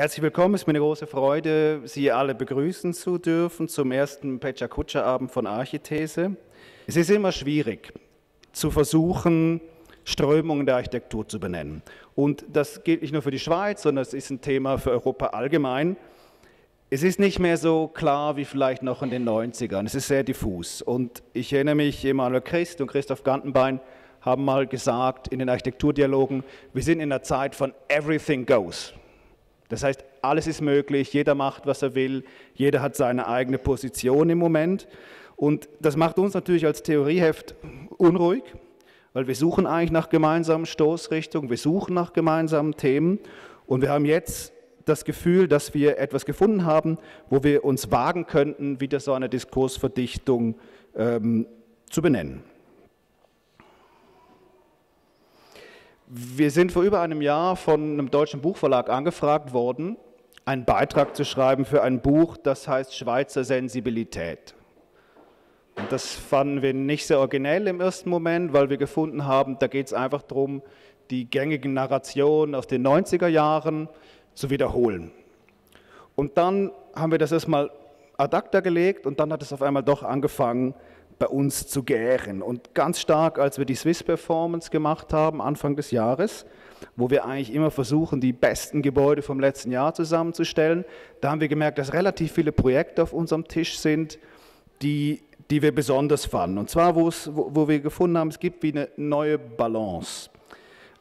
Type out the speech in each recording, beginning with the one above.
Herzlich willkommen, es ist mir eine große Freude, Sie alle begrüßen zu dürfen zum ersten Pecha Kutscher Abend von Archithese. Es ist immer schwierig zu versuchen, Strömungen der Architektur zu benennen. Und das gilt nicht nur für die Schweiz, sondern es ist ein Thema für Europa allgemein. Es ist nicht mehr so klar wie vielleicht noch in den 90ern. Es ist sehr diffus. Und ich erinnere mich, Emanuel Christ und Christoph Gantenbein haben mal gesagt in den Architekturdialogen, wir sind in einer Zeit von Everything Goes. Das heißt, alles ist möglich, jeder macht, was er will, jeder hat seine eigene Position im Moment. Und das macht uns natürlich als Theorieheft unruhig, weil wir suchen eigentlich nach gemeinsamen Stoßrichtungen, wir suchen nach gemeinsamen Themen. Und wir haben jetzt das Gefühl, dass wir etwas gefunden haben, wo wir uns wagen könnten, wieder so eine Diskursverdichtung ähm, zu benennen. Wir sind vor über einem Jahr von einem deutschen Buchverlag angefragt worden, einen Beitrag zu schreiben für ein Buch, das heißt Schweizer Sensibilität. Und das fanden wir nicht sehr originell im ersten Moment, weil wir gefunden haben, da geht es einfach darum, die gängigen Narrationen aus den 90er Jahren zu wiederholen. Und dann haben wir das erstmal ad acta gelegt und dann hat es auf einmal doch angefangen, bei uns zu gären. Und ganz stark, als wir die Swiss Performance gemacht haben, Anfang des Jahres, wo wir eigentlich immer versuchen, die besten Gebäude vom letzten Jahr zusammenzustellen, da haben wir gemerkt, dass relativ viele Projekte auf unserem Tisch sind, die, die wir besonders fanden. Und zwar, wo, wo wir gefunden haben, es gibt wie eine neue Balance.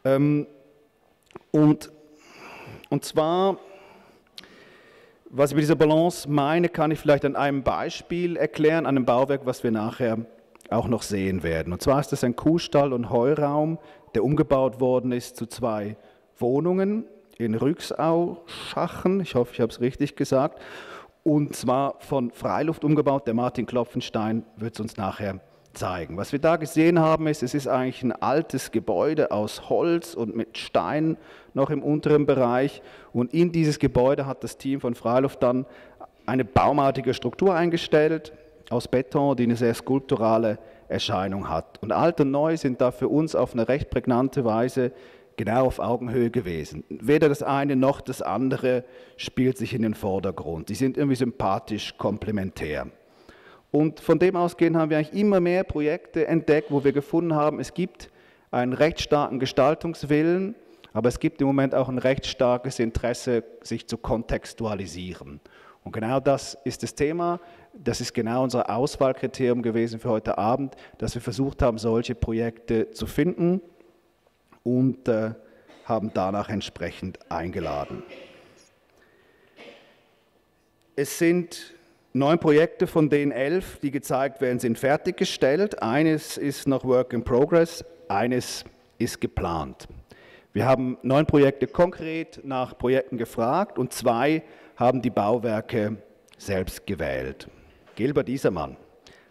Ähm, und, und zwar was ich mit dieser Balance meine, kann ich vielleicht an einem Beispiel erklären, an einem Bauwerk, was wir nachher auch noch sehen werden. Und zwar ist das ein Kuhstall und Heuraum, der umgebaut worden ist zu zwei Wohnungen in Rüxau-Schachen. Ich hoffe, ich habe es richtig gesagt. Und zwar von Freiluft umgebaut. Der Martin Klopfenstein wird es uns nachher zeigen. Was wir da gesehen haben, ist, es ist eigentlich ein altes Gebäude aus Holz und mit Stein noch im unteren Bereich. Und in dieses Gebäude hat das Team von Freiluft dann eine baumartige Struktur eingestellt aus Beton, die eine sehr skulpturale Erscheinung hat. Und alt und neu sind da für uns auf eine recht prägnante Weise genau auf Augenhöhe gewesen. Weder das eine noch das andere spielt sich in den Vordergrund. Die sind irgendwie sympathisch komplementär. Und von dem ausgehend haben wir eigentlich immer mehr Projekte entdeckt, wo wir gefunden haben, es gibt einen recht starken Gestaltungswillen, aber es gibt im Moment auch ein recht starkes Interesse, sich zu kontextualisieren. Und genau das ist das Thema. Das ist genau unser Auswahlkriterium gewesen für heute Abend, dass wir versucht haben, solche Projekte zu finden und äh, haben danach entsprechend eingeladen. Es sind Neun Projekte, von denen elf, die gezeigt werden, sind fertiggestellt. Eines ist noch Work in Progress, eines ist geplant. Wir haben neun Projekte konkret nach Projekten gefragt und zwei haben die Bauwerke selbst gewählt. Gilbert Isermann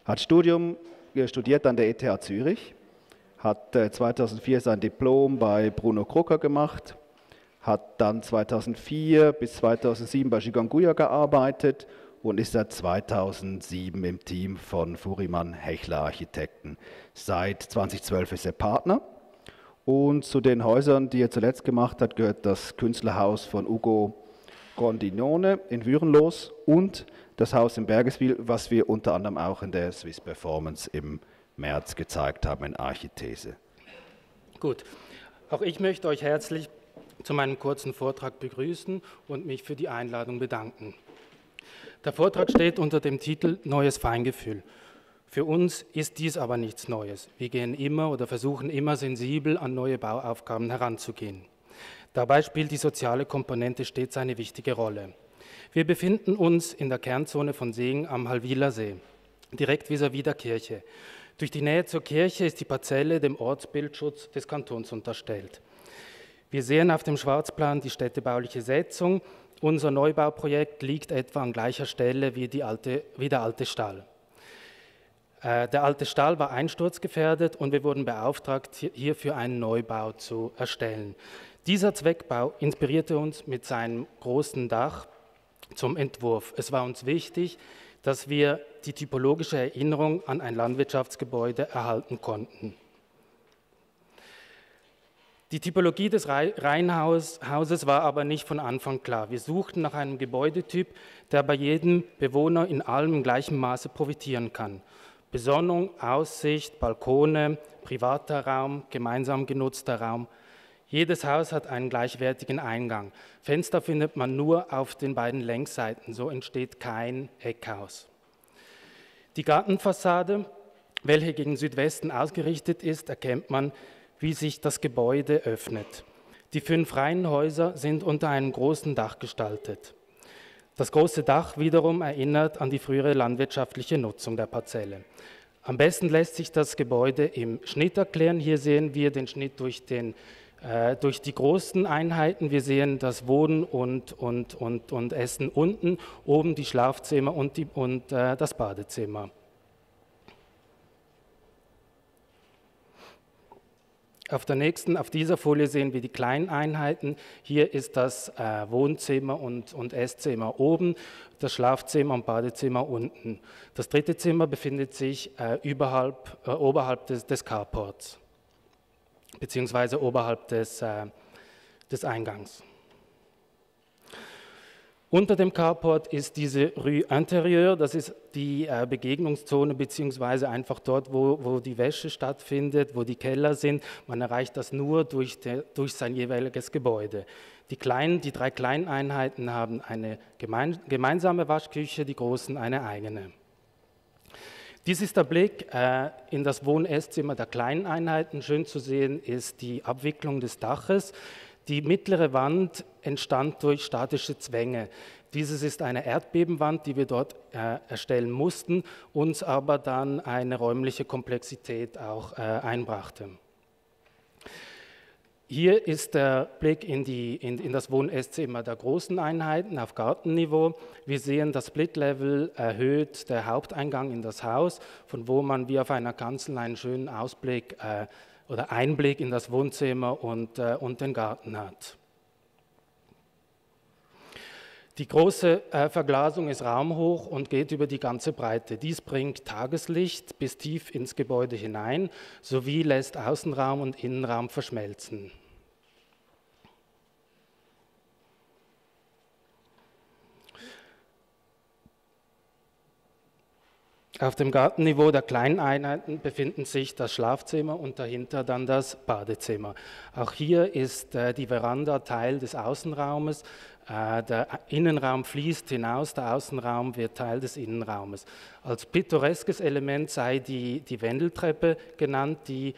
hat Studium studiert an der ETH Zürich, hat 2004 äh, sein Diplom bei Bruno Krucker gemacht, hat dann 2004 bis 2007 bei Giganguya gearbeitet und ist seit 2007 im Team von Furimann Hechler Architekten. Seit 2012 ist er Partner. Und zu den Häusern, die er zuletzt gemacht hat, gehört das Künstlerhaus von Ugo Gondinone in Würenlos und das Haus in Bergeswil, was wir unter anderem auch in der Swiss Performance im März gezeigt haben in Archithese. Gut, auch ich möchte euch herzlich zu meinem kurzen Vortrag begrüßen und mich für die Einladung bedanken. Der Vortrag steht unter dem Titel Neues Feingefühl. Für uns ist dies aber nichts Neues. Wir gehen immer oder versuchen immer sensibel an neue Bauaufgaben heranzugehen. Dabei spielt die soziale Komponente stets eine wichtige Rolle. Wir befinden uns in der Kernzone von Segen am Halwiler See, direkt vis-à-vis -vis der Kirche. Durch die Nähe zur Kirche ist die Parzelle dem Ortsbildschutz des Kantons unterstellt. Wir sehen auf dem Schwarzplan die städtebauliche Setzung unser Neubauprojekt liegt etwa an gleicher Stelle wie, alte, wie der alte Stall. Äh, der alte Stall war einsturzgefährdet und wir wurden beauftragt, hierfür einen Neubau zu erstellen. Dieser Zweckbau inspirierte uns mit seinem großen Dach zum Entwurf. Es war uns wichtig, dass wir die typologische Erinnerung an ein Landwirtschaftsgebäude erhalten konnten. Die Typologie des Reihenhauses war aber nicht von Anfang klar. Wir suchten nach einem Gebäudetyp, der bei jedem Bewohner in allem in gleichem Maße profitieren kann. Besonnung, Aussicht, Balkone, privater Raum, gemeinsam genutzter Raum. Jedes Haus hat einen gleichwertigen Eingang. Fenster findet man nur auf den beiden Längsseiten, so entsteht kein Eckhaus. Die Gartenfassade, welche gegen Südwesten ausgerichtet ist, erkennt man wie sich das Gebäude öffnet. Die fünf Reihenhäuser sind unter einem großen Dach gestaltet. Das große Dach wiederum erinnert an die frühere landwirtschaftliche Nutzung der Parzelle. Am besten lässt sich das Gebäude im Schnitt erklären. Hier sehen wir den Schnitt durch, den, äh, durch die großen Einheiten. Wir sehen das Wohnen und, und, und, und Essen unten, oben die Schlafzimmer und, die, und äh, das Badezimmer. Auf der nächsten, auf dieser Folie sehen wir die kleinen Einheiten. Hier ist das äh, Wohnzimmer und, und Esszimmer oben, das Schlafzimmer und Badezimmer unten. Das dritte Zimmer befindet sich äh, überhalb, äh, oberhalb des, des, Carports, beziehungsweise oberhalb des, äh, des Eingangs. Unter dem Carport ist diese Rue Intérieure, das ist die äh, Begegnungszone, beziehungsweise einfach dort, wo, wo, die Wäsche stattfindet, wo die Keller sind. Man erreicht das nur durch, der, durch sein jeweiliges Gebäude. Die, kleinen, die drei kleinen Einheiten haben eine gemein, gemeinsame Waschküche, die großen eine eigene. Dies ist der Blick äh, in das Wohn-Esszimmer der kleinen Einheiten. Schön zu sehen ist die Abwicklung des Daches. Die mittlere Wand entstand durch statische Zwänge. Dieses ist eine Erdbebenwand, die wir dort äh, erstellen mussten, uns aber dann eine räumliche Komplexität auch äh, einbrachte. Hier ist der Blick in, die, in, in das Wohn-Esszimmer der großen Einheiten auf Gartenniveau. Wir sehen das Split-Level erhöht, der Haupteingang in das Haus, von wo man wie auf einer Kanzel einen schönen Ausblick äh, oder Einblick in das Wohnzimmer und, äh, und den Garten hat. Die große äh, Verglasung ist raumhoch und geht über die ganze Breite. Dies bringt Tageslicht bis tief ins Gebäude hinein, sowie lässt Außenraum und Innenraum verschmelzen. Auf dem Gartenniveau der kleinen Einheiten befinden sich das Schlafzimmer und dahinter dann das Badezimmer. Auch hier ist äh, die Veranda Teil des Außenraumes. Äh, der Innenraum fließt hinaus, der Außenraum wird Teil des Innenraumes. Als pittoreskes Element sei die, die Wendeltreppe genannt, die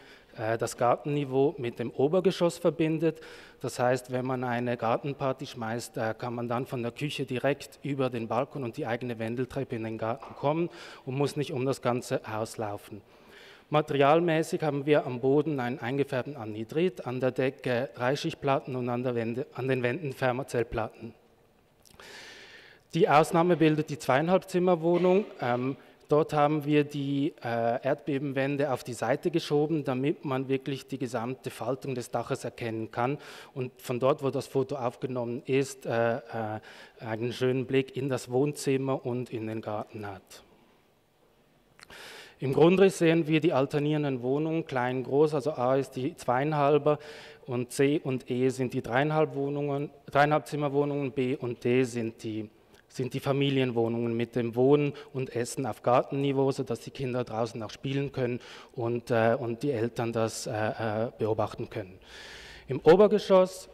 das Gartenniveau mit dem Obergeschoss verbindet. Das heißt, wenn man eine Gartenparty schmeißt, äh, kann man dann von der Küche direkt über den Balkon und die eigene Wendeltreppe in den Garten kommen und muss nicht um das ganze Haus laufen. Materialmäßig haben wir am Boden einen eingefärbten Anhydrit, an der Decke Dreischichtplatten und an, Wende, an den Wänden Fermazellplatten. Die Ausnahme bildet die Zweieinhalbzimmerwohnung. Ähm, Dort haben wir die äh, Erdbebenwände auf die Seite geschoben, damit man wirklich die gesamte Faltung des Daches erkennen kann und von dort, wo das Foto aufgenommen ist, äh, äh, einen schönen Blick in das Wohnzimmer und in den Garten hat. Im Grundriss sehen wir die alternierenden Wohnungen, klein, groß, also A ist die zweieinhalber und C und E sind die dreieinhalb, Wohnungen, dreieinhalb Zimmerwohnungen, B und D sind die sind die Familienwohnungen mit dem Wohnen und Essen auf Gartenniveau, sodass die Kinder draußen auch spielen können und, äh, und die Eltern das äh, äh, beobachten können. Im Obergeschoss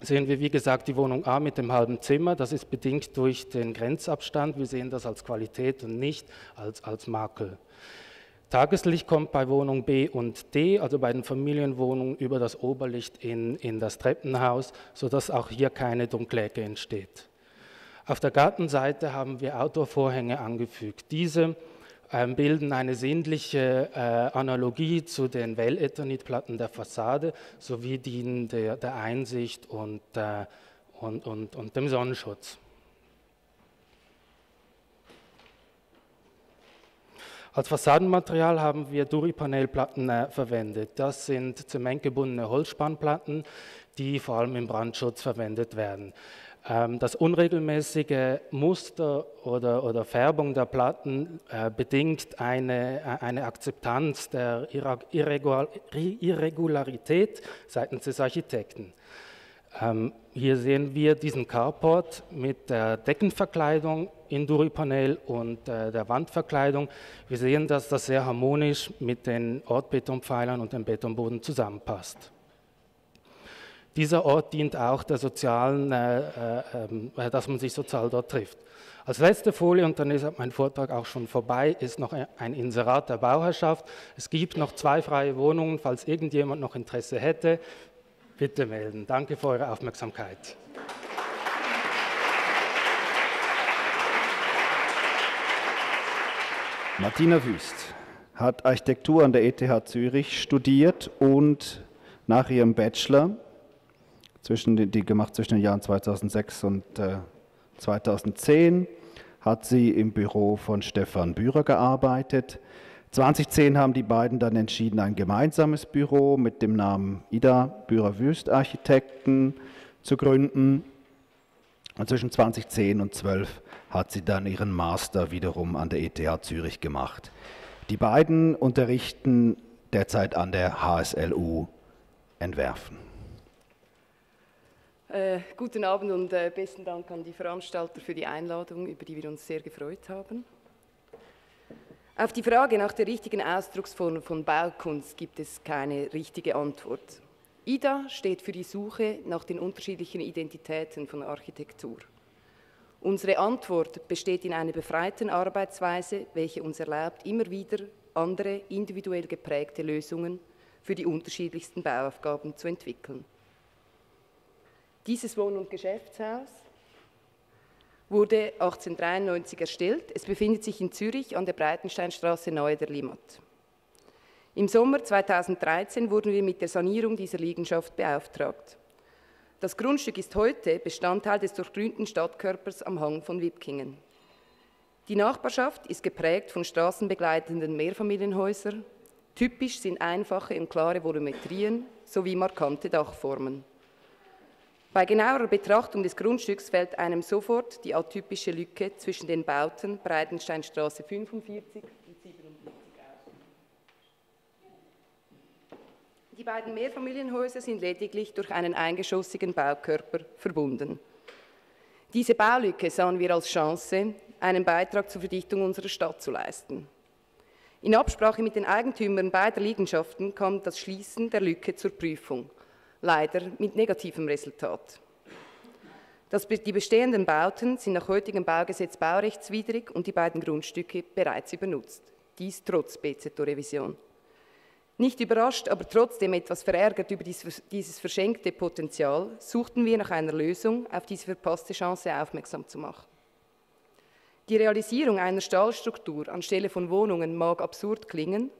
sehen wir, wie gesagt, die Wohnung A mit dem halben Zimmer. Das ist bedingt durch den Grenzabstand. Wir sehen das als Qualität und nicht als, als Makel. Tageslicht kommt bei Wohnung B und D, also bei den Familienwohnungen, über das Oberlicht in, in das Treppenhaus, sodass auch hier keine Dunklecke entsteht. Auf der Gartenseite haben wir Outdoor-Vorhänge angefügt. Diese ähm, bilden eine sinnliche äh, Analogie zu den Welleternitplatten der Fassade sowie dienen der, der Einsicht und, äh, und, und, und dem Sonnenschutz. Als Fassadenmaterial haben wir Duripanelplatten äh, verwendet. Das sind zementgebundene Holzspannplatten, die vor allem im Brandschutz verwendet werden. Ähm, das unregelmäßige Muster oder, oder Färbung der Platten äh, bedingt eine, äh, eine Akzeptanz der Irregularität seitens des Architekten. Ähm, hier sehen wir diesen Carport mit der Deckenverkleidung in Duripanel und äh, der Wandverkleidung. Wir sehen, dass das sehr harmonisch mit den Ortbetonpfeilern und dem Betonboden zusammenpasst. Dieser Ort dient auch der sozialen, äh, äh, ähm, äh, dass man sich sozial dort trifft. Als letzte Folie, und dann ist mein Vortrag auch schon vorbei, ist noch ein Inserat der Bauherrschaft. Es gibt noch zwei freie Wohnungen, falls irgendjemand noch Interesse hätte, bitte melden. Danke für eure Aufmerksamkeit. Martina Wüst hat Architektur an der ETH Zürich studiert und nach ihrem Bachelor zwischen die, die gemacht zwischen den Jahren 2006 und äh, 2010 hat sie im Büro von Stefan Bührer gearbeitet. 2010 haben die beiden dann entschieden, ein gemeinsames Büro mit dem Namen Ida Bührer-Wüst Architekten zu gründen. Und zwischen 2010 und 2012 hat sie dann ihren Master wiederum an der ETH Zürich gemacht. Die beiden unterrichten derzeit an der HSLU Entwerfen. Äh, guten Abend und äh, besten Dank an die Veranstalter für die Einladung, über die wir uns sehr gefreut haben. Auf die Frage nach der richtigen Ausdrucksform von Baukunst gibt es keine richtige Antwort. IDA steht für die Suche nach den unterschiedlichen Identitäten von Architektur. Unsere Antwort besteht in einer befreiten Arbeitsweise, welche uns erlaubt, immer wieder andere individuell geprägte Lösungen für die unterschiedlichsten Bauaufgaben zu entwickeln. Dieses Wohn- und Geschäftshaus wurde 1893 erstellt. Es befindet sich in Zürich an der Breitensteinstraße nahe der Limmat. Im Sommer 2013 wurden wir mit der Sanierung dieser Liegenschaft beauftragt. Das Grundstück ist heute Bestandteil des durchgrünten Stadtkörpers am Hang von Wipkingen. Die Nachbarschaft ist geprägt von straßenbegleitenden Mehrfamilienhäusern. Typisch sind einfache und klare Volumetrien sowie markante Dachformen. Bei genauerer Betrachtung des Grundstücks fällt einem sofort die atypische Lücke zwischen den Bauten Breitensteinstraße 45 und 47 aus. Die beiden Mehrfamilienhäuser sind lediglich durch einen eingeschossigen Baukörper verbunden. Diese Baulücke sahen wir als Chance, einen Beitrag zur Verdichtung unserer Stadt zu leisten. In Absprache mit den Eigentümern beider Liegenschaften kam das Schließen der Lücke zur Prüfung leider mit negativem Resultat. Das, die bestehenden Bauten sind nach heutigem Baugesetz baurechtswidrig und die beiden Grundstücke bereits übernutzt. Dies trotz BZO-Revision. Nicht überrascht, aber trotzdem etwas verärgert über dieses verschenkte Potenzial, suchten wir nach einer Lösung, auf diese verpasste Chance aufmerksam zu machen. Die Realisierung einer Stahlstruktur anstelle von Wohnungen mag absurd klingen,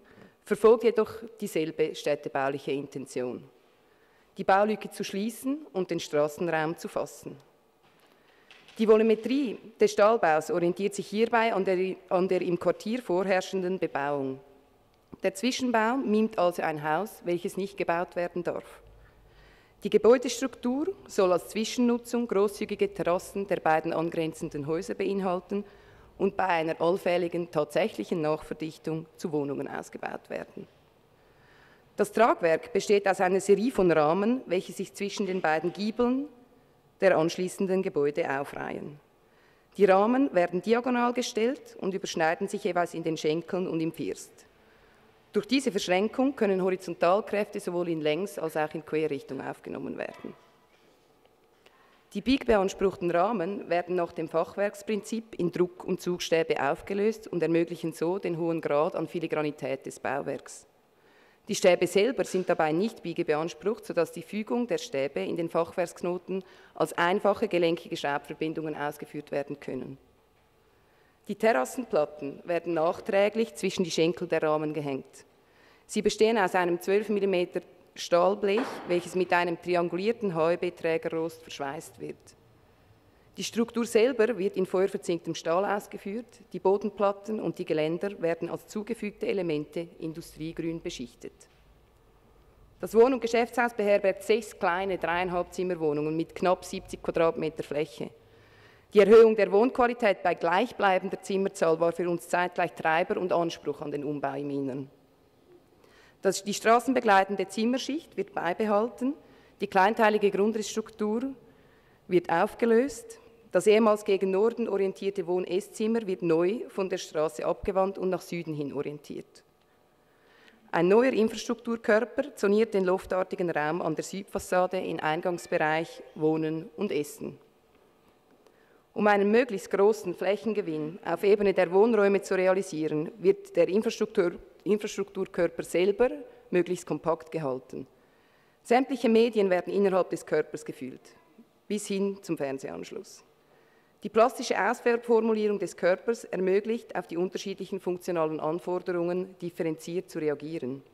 verfolgt jedoch dieselbe städtebauliche Intention die Baulücke zu schließen und den Straßenraum zu fassen. Die Volumetrie des Stahlbaus orientiert sich hierbei an der, an der im Quartier vorherrschenden Bebauung. Der Zwischenbau mimt also ein Haus, welches nicht gebaut werden darf. Die Gebäudestruktur soll als Zwischennutzung großzügige Terrassen der beiden angrenzenden Häuser beinhalten und bei einer allfälligen tatsächlichen Nachverdichtung zu Wohnungen ausgebaut werden. Das Tragwerk besteht aus einer Serie von Rahmen, welche sich zwischen den beiden Giebeln der anschließenden Gebäude aufreihen. Die Rahmen werden diagonal gestellt und überschneiden sich jeweils in den Schenkeln und im First. Durch diese Verschränkung können Horizontalkräfte sowohl in Längs- als auch in Querrichtung aufgenommen werden. Die bieg beanspruchten Rahmen werden nach dem Fachwerksprinzip in Druck- und Zugstäbe aufgelöst und ermöglichen so den hohen Grad an Filigranität des Bauwerks. Die Stäbe selber sind dabei nicht biegebeansprucht, sodass die Fügung der Stäbe in den Fachwerksknoten als einfache gelenkige Schraubverbindungen ausgeführt werden können. Die Terrassenplatten werden nachträglich zwischen die Schenkel der Rahmen gehängt. Sie bestehen aus einem 12 mm Stahlblech, welches mit einem triangulierten HEB-Trägerrost verschweißt wird. Die Struktur selber wird in feuerverzinktem Stahl ausgeführt, die Bodenplatten und die Geländer werden als zugefügte Elemente industriegrün beschichtet. Das Wohn- und Geschäftshaus beherbergt sechs kleine dreieinhalb Zimmerwohnungen mit knapp 70 Quadratmeter Fläche. Die Erhöhung der Wohnqualität bei gleichbleibender Zimmerzahl war für uns zeitgleich Treiber und Anspruch an den Umbau im Innern. Das, die straßenbegleitende Zimmerschicht wird beibehalten, die kleinteilige Grundrissstruktur wird aufgelöst, das ehemals gegen Norden orientierte Wohn-Esszimmer wird neu von der Straße abgewandt und nach Süden hin orientiert. Ein neuer Infrastrukturkörper zoniert den loftartigen Raum an der Südfassade in Eingangsbereich Wohnen und Essen. Um einen möglichst großen Flächengewinn auf Ebene der Wohnräume zu realisieren, wird der Infrastruktur, Infrastrukturkörper selber möglichst kompakt gehalten. Sämtliche Medien werden innerhalb des Körpers gefühlt, bis hin zum Fernsehanschluss. Die plastische Ausformulierung des Körpers ermöglicht, auf die unterschiedlichen funktionalen Anforderungen differenziert zu reagieren.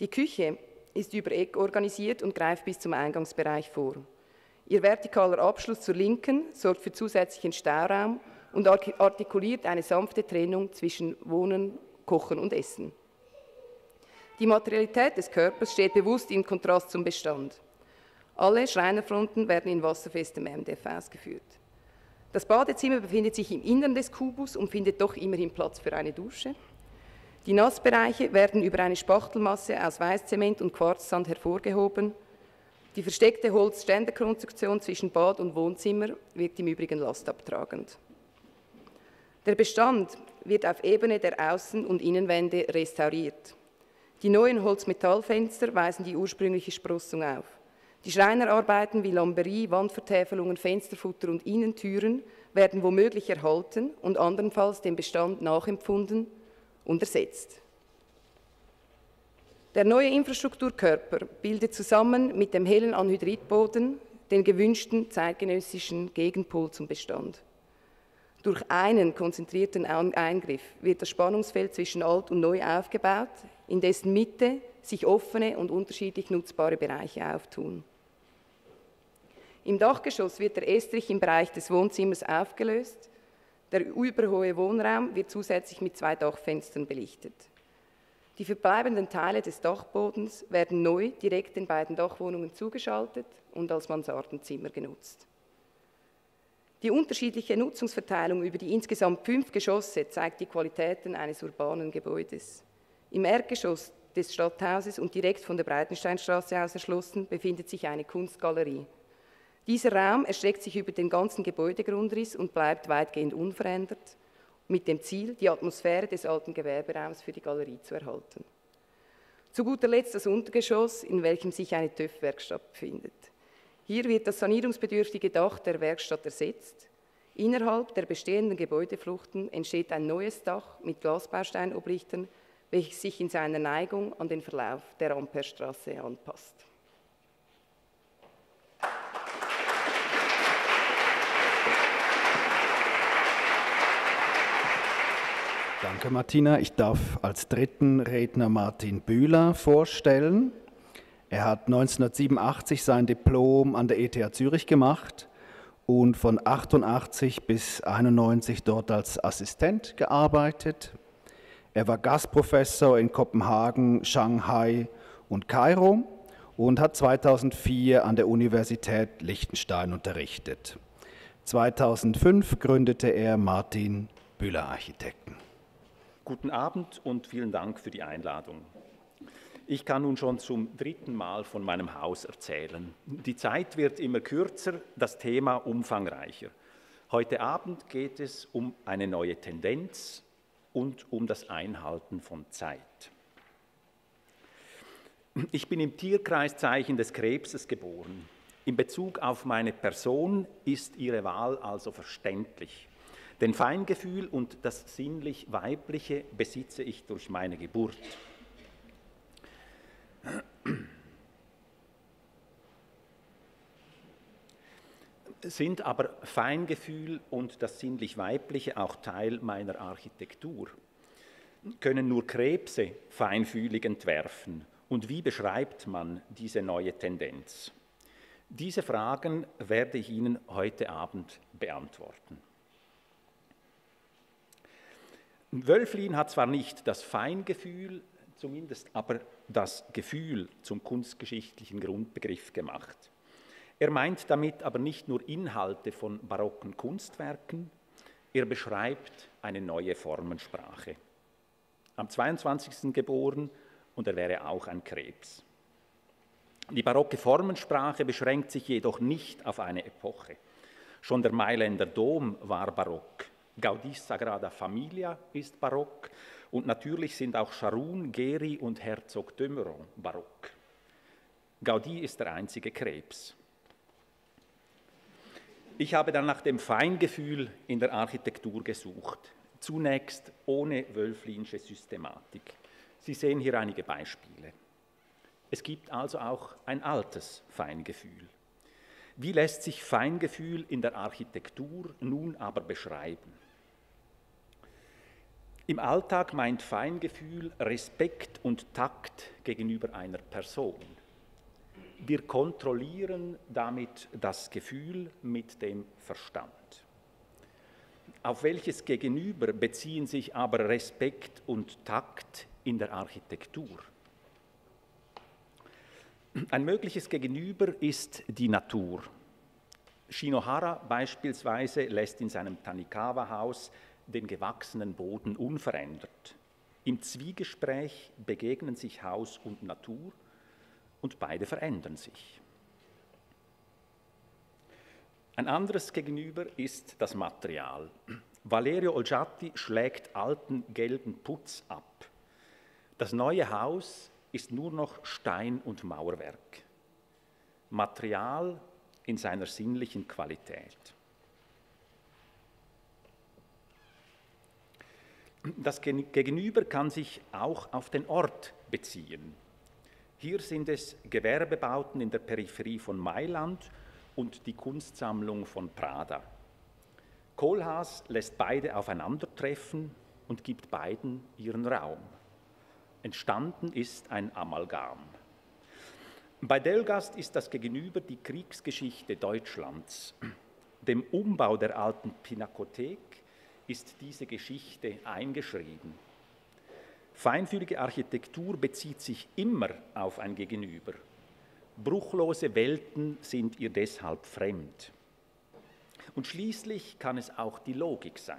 Die Küche ist über Eck organisiert und greift bis zum Eingangsbereich vor. Ihr vertikaler Abschluss zur Linken sorgt für zusätzlichen Stauraum und artikuliert eine sanfte Trennung zwischen Wohnen, Kochen und Essen. Die Materialität des Körpers steht bewusst im Kontrast zum Bestand. Alle Schreinerfronten werden in wasserfestem MDF ausgeführt. Das Badezimmer befindet sich im Innern des Kubus und findet doch immerhin Platz für eine Dusche. Die Nassbereiche werden über eine Spachtelmasse aus Weißzement und Quarzsand hervorgehoben die versteckte Holzständerkonstruktion zwischen Bad und Wohnzimmer wirkt im Übrigen lastabtragend. Der Bestand wird auf Ebene der Außen- und Innenwände restauriert. Die neuen Holzmetallfenster weisen die ursprüngliche Sprossung auf. Die Schreinerarbeiten wie Lamberie, Wandvertäfelungen, Fensterfutter und Innentüren werden womöglich erhalten und andernfalls dem Bestand nachempfunden und ersetzt. Der neue Infrastrukturkörper bildet zusammen mit dem hellen Anhydritboden den gewünschten zeitgenössischen Gegenpol zum Bestand. Durch einen konzentrierten Eingriff wird das Spannungsfeld zwischen alt und neu aufgebaut, in dessen Mitte sich offene und unterschiedlich nutzbare Bereiche auftun. Im Dachgeschoss wird der Estrich im Bereich des Wohnzimmers aufgelöst. Der überhohe Wohnraum wird zusätzlich mit zwei Dachfenstern belichtet. Die verbleibenden Teile des Dachbodens werden neu direkt den beiden Dachwohnungen zugeschaltet und als Mansardenzimmer genutzt. Die unterschiedliche Nutzungsverteilung über die insgesamt fünf Geschosse zeigt die Qualitäten eines urbanen Gebäudes. Im Erdgeschoss des Stadthauses und direkt von der Breitensteinstraße aus erschlossen befindet sich eine Kunstgalerie. Dieser Raum erstreckt sich über den ganzen Gebäudegrundriss und bleibt weitgehend unverändert mit dem Ziel, die Atmosphäre des alten Gewerberaums für die Galerie zu erhalten. Zu guter Letzt das Untergeschoss, in welchem sich eine TÜV-Werkstatt befindet. Hier wird das sanierungsbedürftige Dach der Werkstatt ersetzt. Innerhalb der bestehenden Gebäudefluchten entsteht ein neues Dach mit Glasbausteinoblichtern, welches sich in seiner Neigung an den Verlauf der Amperstraße anpasst. Danke, Martina. Ich darf als dritten Redner Martin Bühler vorstellen. Er hat 1987 sein Diplom an der ETH Zürich gemacht und von 88 bis 91 dort als Assistent gearbeitet. Er war Gastprofessor in Kopenhagen, Shanghai und Kairo und hat 2004 an der Universität Liechtenstein unterrichtet. 2005 gründete er Martin Bühler Architekten. Guten Abend und vielen Dank für die Einladung. Ich kann nun schon zum dritten Mal von meinem Haus erzählen. Die Zeit wird immer kürzer, das Thema umfangreicher. Heute Abend geht es um eine neue Tendenz und um das Einhalten von Zeit. Ich bin im Tierkreiszeichen des Krebses geboren. In Bezug auf meine Person ist Ihre Wahl also verständlich. Denn Feingefühl und das sinnlich Weibliche besitze ich durch meine Geburt. Sind aber Feingefühl und das sinnlich Weibliche auch Teil meiner Architektur? Können nur Krebse feinfühlig entwerfen? Und wie beschreibt man diese neue Tendenz? Diese Fragen werde ich Ihnen heute Abend beantworten. Wölflin hat zwar nicht das Feingefühl, zumindest aber das Gefühl zum kunstgeschichtlichen Grundbegriff gemacht. Er meint damit aber nicht nur Inhalte von barocken Kunstwerken, er beschreibt eine neue Formensprache. Am 22. geboren und er wäre auch ein Krebs. Die barocke Formensprache beschränkt sich jedoch nicht auf eine Epoche. Schon der Mailänder Dom war barock. Gaudis Sagrada Familia ist barock und natürlich sind auch Charun, Geri und Herzog Dömeron barock. Gaudi ist der einzige Krebs. Ich habe dann nach dem Feingefühl in der Architektur gesucht, zunächst ohne Wölflinsche Systematik. Sie sehen hier einige Beispiele. Es gibt also auch ein altes Feingefühl. Wie lässt sich Feingefühl in der Architektur nun aber beschreiben? Im Alltag meint Feingefühl Respekt und Takt gegenüber einer Person. Wir kontrollieren damit das Gefühl mit dem Verstand. Auf welches Gegenüber beziehen sich aber Respekt und Takt in der Architektur? Ein mögliches Gegenüber ist die Natur. Shinohara beispielsweise lässt in seinem Tanikawa-Haus den gewachsenen Boden unverändert. Im Zwiegespräch begegnen sich Haus und Natur und beide verändern sich. Ein anderes Gegenüber ist das Material. Valerio Olgiati schlägt alten gelben Putz ab. Das neue Haus ist nur noch Stein und Mauerwerk. Material in seiner sinnlichen Qualität. Das Gegenüber kann sich auch auf den Ort beziehen. Hier sind es Gewerbebauten in der Peripherie von Mailand und die Kunstsammlung von Prada. Kohlhaas lässt beide aufeinandertreffen und gibt beiden ihren Raum. Entstanden ist ein Amalgam. Bei Delgast ist das Gegenüber die Kriegsgeschichte Deutschlands. Dem Umbau der alten Pinakothek ist diese Geschichte eingeschrieben. Feinfühlige Architektur bezieht sich immer auf ein Gegenüber. Bruchlose Welten sind ihr deshalb fremd. Und schließlich kann es auch die Logik sein.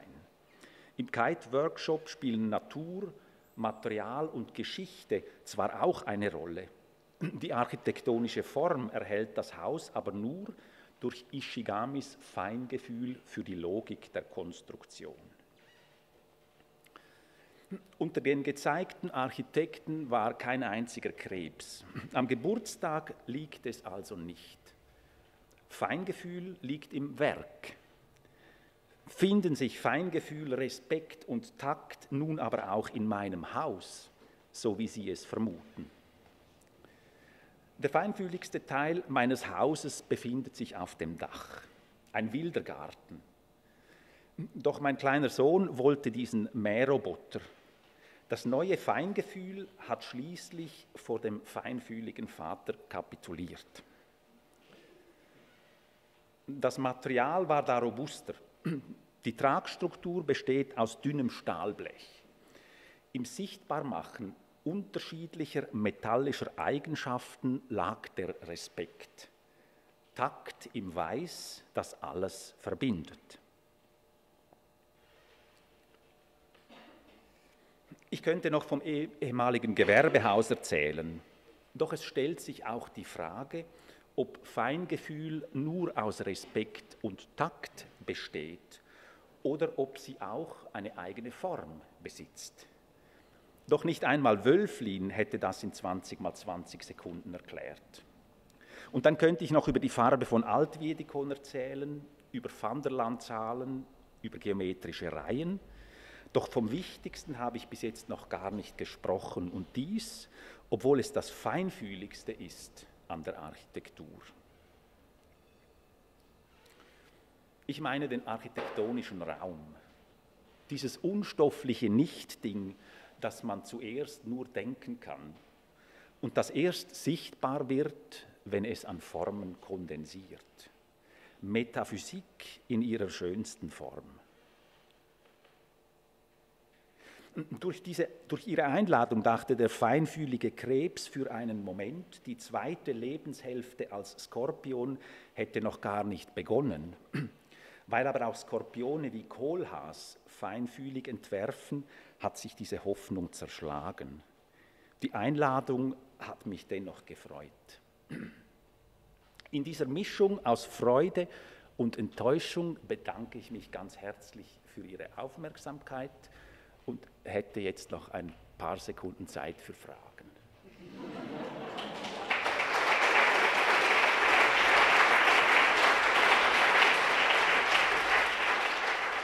Im Kite-Workshop spielen Natur, Material und Geschichte zwar auch eine Rolle. Die architektonische Form erhält das Haus aber nur durch Ishigamis Feingefühl für die Logik der Konstruktion. Unter den gezeigten Architekten war kein einziger Krebs. Am Geburtstag liegt es also nicht. Feingefühl liegt im Werk. Finden sich Feingefühl, Respekt und Takt nun aber auch in meinem Haus, so wie Sie es vermuten? Der feinfühligste Teil meines Hauses befindet sich auf dem Dach, ein wilder Garten. Doch mein kleiner Sohn wollte diesen Mähroboter. Das neue Feingefühl hat schließlich vor dem feinfühligen Vater kapituliert. Das Material war da robuster. Die Tragstruktur besteht aus dünnem Stahlblech. Im Sichtbarmachen unterschiedlicher metallischer Eigenschaften lag der Respekt. Takt im Weiß, das alles verbindet. Ich könnte noch vom eh-, ehemaligen Gewerbehaus erzählen, doch es stellt sich auch die Frage, ob Feingefühl nur aus Respekt und Takt besteht oder ob sie auch eine eigene Form besitzt. Doch nicht einmal Wölflin hätte das in 20 mal 20 Sekunden erklärt. Und dann könnte ich noch über die Farbe von Altwiedikon erzählen, über Van der Land-Zahlen, über geometrische Reihen. Doch vom Wichtigsten habe ich bis jetzt noch gar nicht gesprochen und dies, obwohl es das Feinfühligste ist an der Architektur. Ich meine den architektonischen Raum, dieses unstoffliche Nichtding, das man zuerst nur denken kann und das erst sichtbar wird, wenn es an Formen kondensiert. Metaphysik in ihrer schönsten Form. Durch, diese, durch ihre Einladung dachte der feinfühlige Krebs für einen Moment, die zweite Lebenshälfte als Skorpion hätte noch gar nicht begonnen. Weil aber auch Skorpione wie Kohlhaas feinfühlig entwerfen, hat sich diese Hoffnung zerschlagen. Die Einladung hat mich dennoch gefreut. In dieser Mischung aus Freude und Enttäuschung bedanke ich mich ganz herzlich für Ihre Aufmerksamkeit und hätte jetzt noch ein paar Sekunden Zeit für Fragen.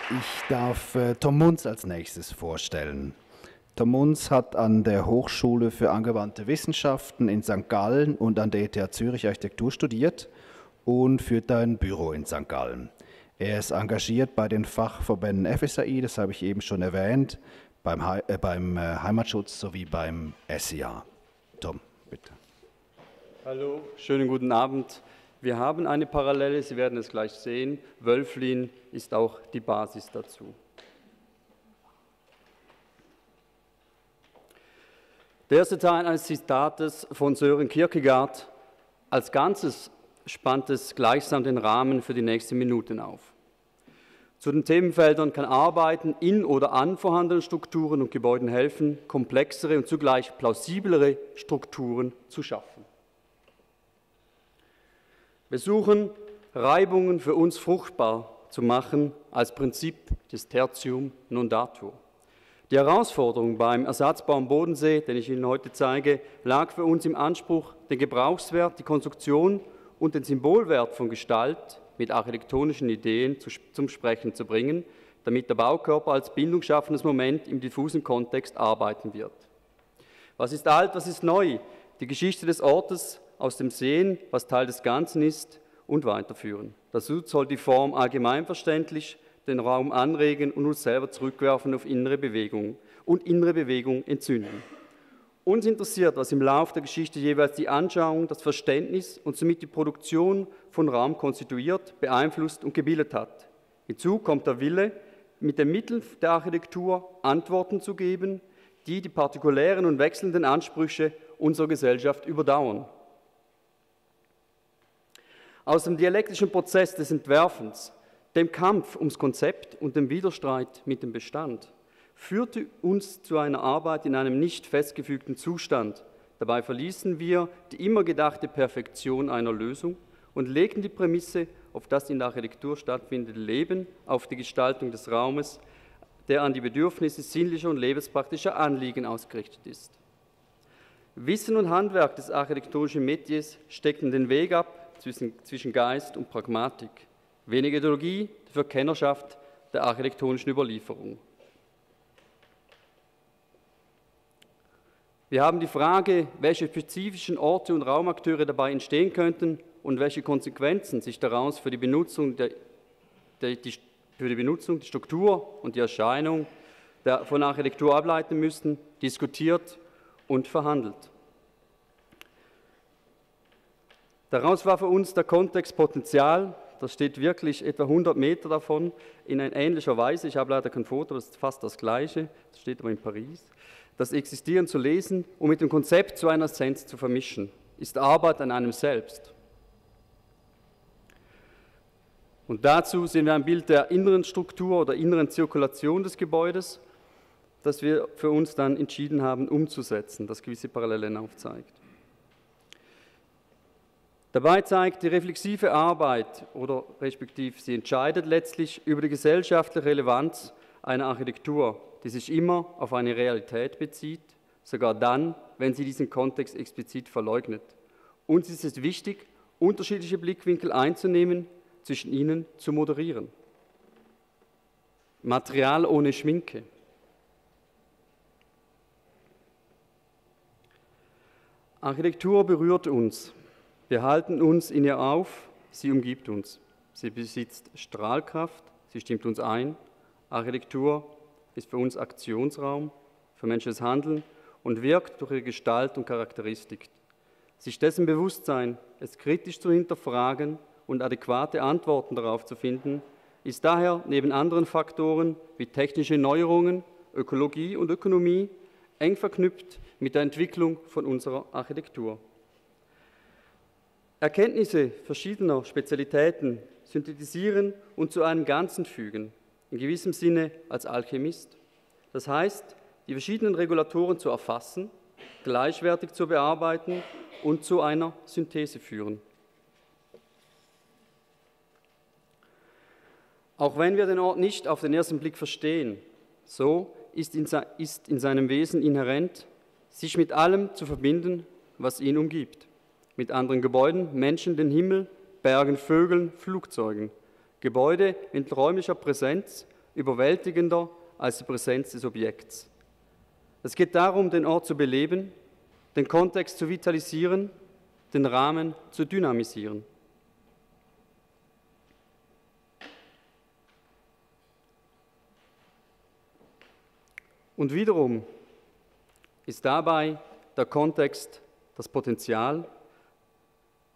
Ich darf äh, Tom Munz als nächstes vorstellen. Tom Munz hat an der Hochschule für angewandte Wissenschaften in St. Gallen und an der ETH Zürich Architektur studiert und führt ein Büro in St. Gallen. Er ist engagiert bei den Fachverbänden FSAI, das habe ich eben schon erwähnt, beim, He äh, beim äh, Heimatschutz sowie beim SIA. Tom, bitte. Hallo, schönen guten Abend. Wir haben eine Parallele, Sie werden es gleich sehen. Wölflin ist auch die Basis dazu. Der erste Teil eines Zitates von Sören Kierkegaard als Ganzes spannt es gleichsam den Rahmen für die nächsten Minuten auf. Zu den Themenfeldern kann Arbeiten in oder an vorhandenen Strukturen und Gebäuden helfen, komplexere und zugleich plausiblere Strukturen zu schaffen. Wir suchen, Reibungen für uns fruchtbar zu machen als Prinzip des Tertium non datur. Die Herausforderung beim Ersatzbau am Bodensee, den ich Ihnen heute zeige, lag für uns im Anspruch, den Gebrauchswert, die Konstruktion und den Symbolwert von Gestalt mit architektonischen Ideen zum Sprechen zu bringen, damit der Baukörper als bindungsschaffendes Moment im diffusen Kontext arbeiten wird. Was ist alt, was ist neu? Die Geschichte des Ortes aus dem Sehen, was Teil des Ganzen ist, und weiterführen. Dazu soll die Form allgemeinverständlich den Raum anregen und uns selber zurückwerfen auf innere Bewegung und innere Bewegung entzünden. Uns interessiert, was im Laufe der Geschichte jeweils die Anschauung, das Verständnis und somit die Produktion von Raum konstituiert, beeinflusst und gebildet hat. Hinzu kommt der Wille, mit den Mitteln der Architektur Antworten zu geben, die die partikulären und wechselnden Ansprüche unserer Gesellschaft überdauern. Aus dem dialektischen Prozess des Entwerfens dem Kampf ums Konzept und dem Widerstreit mit dem Bestand führte uns zu einer Arbeit in einem nicht festgefügten Zustand. Dabei verließen wir die immer gedachte Perfektion einer Lösung und legten die Prämisse auf das in der Architektur stattfindende Leben, auf die Gestaltung des Raumes, der an die Bedürfnisse sinnlicher und lebenspraktischer Anliegen ausgerichtet ist. Wissen und Handwerk des architektonischen Metiers steckten den Weg ab zwischen, zwischen Geist und Pragmatik. Wenig Ideologie für Kennerschaft der architektonischen Überlieferung. Wir haben die Frage, welche spezifischen Orte und Raumakteure dabei entstehen könnten und welche Konsequenzen sich daraus für die Benutzung, der, der, die, für die, Benutzung die Struktur und die Erscheinung der, von Architektur ableiten müssten, diskutiert und verhandelt. Daraus war für uns der Kontext Potenzial das steht wirklich etwa 100 Meter davon in ähnlicher Weise. Ich habe leider kein Foto, das ist fast das gleiche. Das steht aber in Paris. Das Existieren zu lesen und mit dem Konzept zu einer Essenz zu vermischen, ist Arbeit an einem selbst. Und dazu sehen wir ein Bild der inneren Struktur oder inneren Zirkulation des Gebäudes, das wir für uns dann entschieden haben umzusetzen, das gewisse Parallelen aufzeigt. Dabei zeigt die reflexive Arbeit oder respektive sie entscheidet letztlich über die gesellschaftliche Relevanz einer Architektur, die sich immer auf eine Realität bezieht, sogar dann, wenn sie diesen Kontext explizit verleugnet. Uns ist es wichtig, unterschiedliche Blickwinkel einzunehmen, zwischen ihnen zu moderieren. Material ohne Schminke. Architektur berührt uns, wir halten uns in ihr auf, sie umgibt uns. Sie besitzt Strahlkraft, sie stimmt uns ein. Architektur ist für uns Aktionsraum, für menschliches Handeln und wirkt durch ihre Gestalt und Charakteristik. Sich dessen Bewusstsein, es kritisch zu hinterfragen und adäquate Antworten darauf zu finden, ist daher neben anderen Faktoren wie technische Neuerungen Ökologie und Ökonomie, eng verknüpft mit der Entwicklung von unserer Architektur. Erkenntnisse verschiedener Spezialitäten synthetisieren und zu einem Ganzen fügen, in gewissem Sinne als Alchemist. Das heißt, die verschiedenen Regulatoren zu erfassen, gleichwertig zu bearbeiten und zu einer Synthese führen. Auch wenn wir den Ort nicht auf den ersten Blick verstehen, so ist in, ist in seinem Wesen inhärent, sich mit allem zu verbinden, was ihn umgibt. Mit anderen Gebäuden, Menschen, den Himmel, Bergen, Vögeln, Flugzeugen. Gebäude mit räumlicher Präsenz, überwältigender als die Präsenz des Objekts. Es geht darum, den Ort zu beleben, den Kontext zu vitalisieren, den Rahmen zu dynamisieren. Und wiederum ist dabei der Kontext das Potenzial,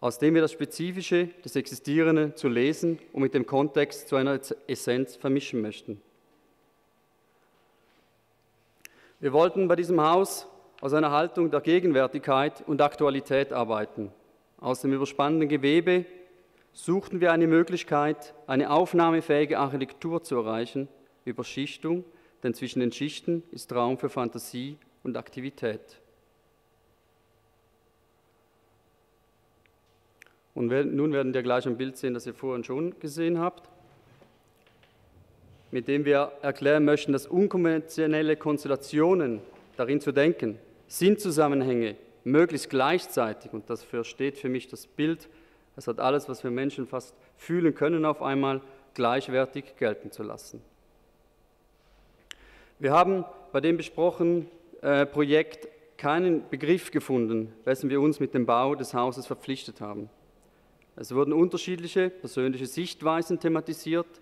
aus dem wir das Spezifische des Existierenden zu lesen und mit dem Kontext zu einer Essenz vermischen möchten. Wir wollten bei diesem Haus aus einer Haltung der Gegenwärtigkeit und Aktualität arbeiten. Aus dem überspannenden Gewebe suchten wir eine Möglichkeit, eine aufnahmefähige Architektur zu erreichen, Überschichtung, denn zwischen den Schichten ist Raum für Fantasie und Aktivität. Und nun werden wir gleich ein Bild sehen, das ihr vorhin schon gesehen habt, mit dem wir erklären möchten, dass unkonventionelle Konstellationen darin zu denken, Sinnzusammenhänge möglichst gleichzeitig, und dafür steht für mich das Bild, es hat alles, was wir Menschen fast fühlen können, auf einmal gleichwertig gelten zu lassen. Wir haben bei dem besprochenen äh, Projekt keinen Begriff gefunden, wessen wir uns mit dem Bau des Hauses verpflichtet haben. Es wurden unterschiedliche persönliche Sichtweisen thematisiert.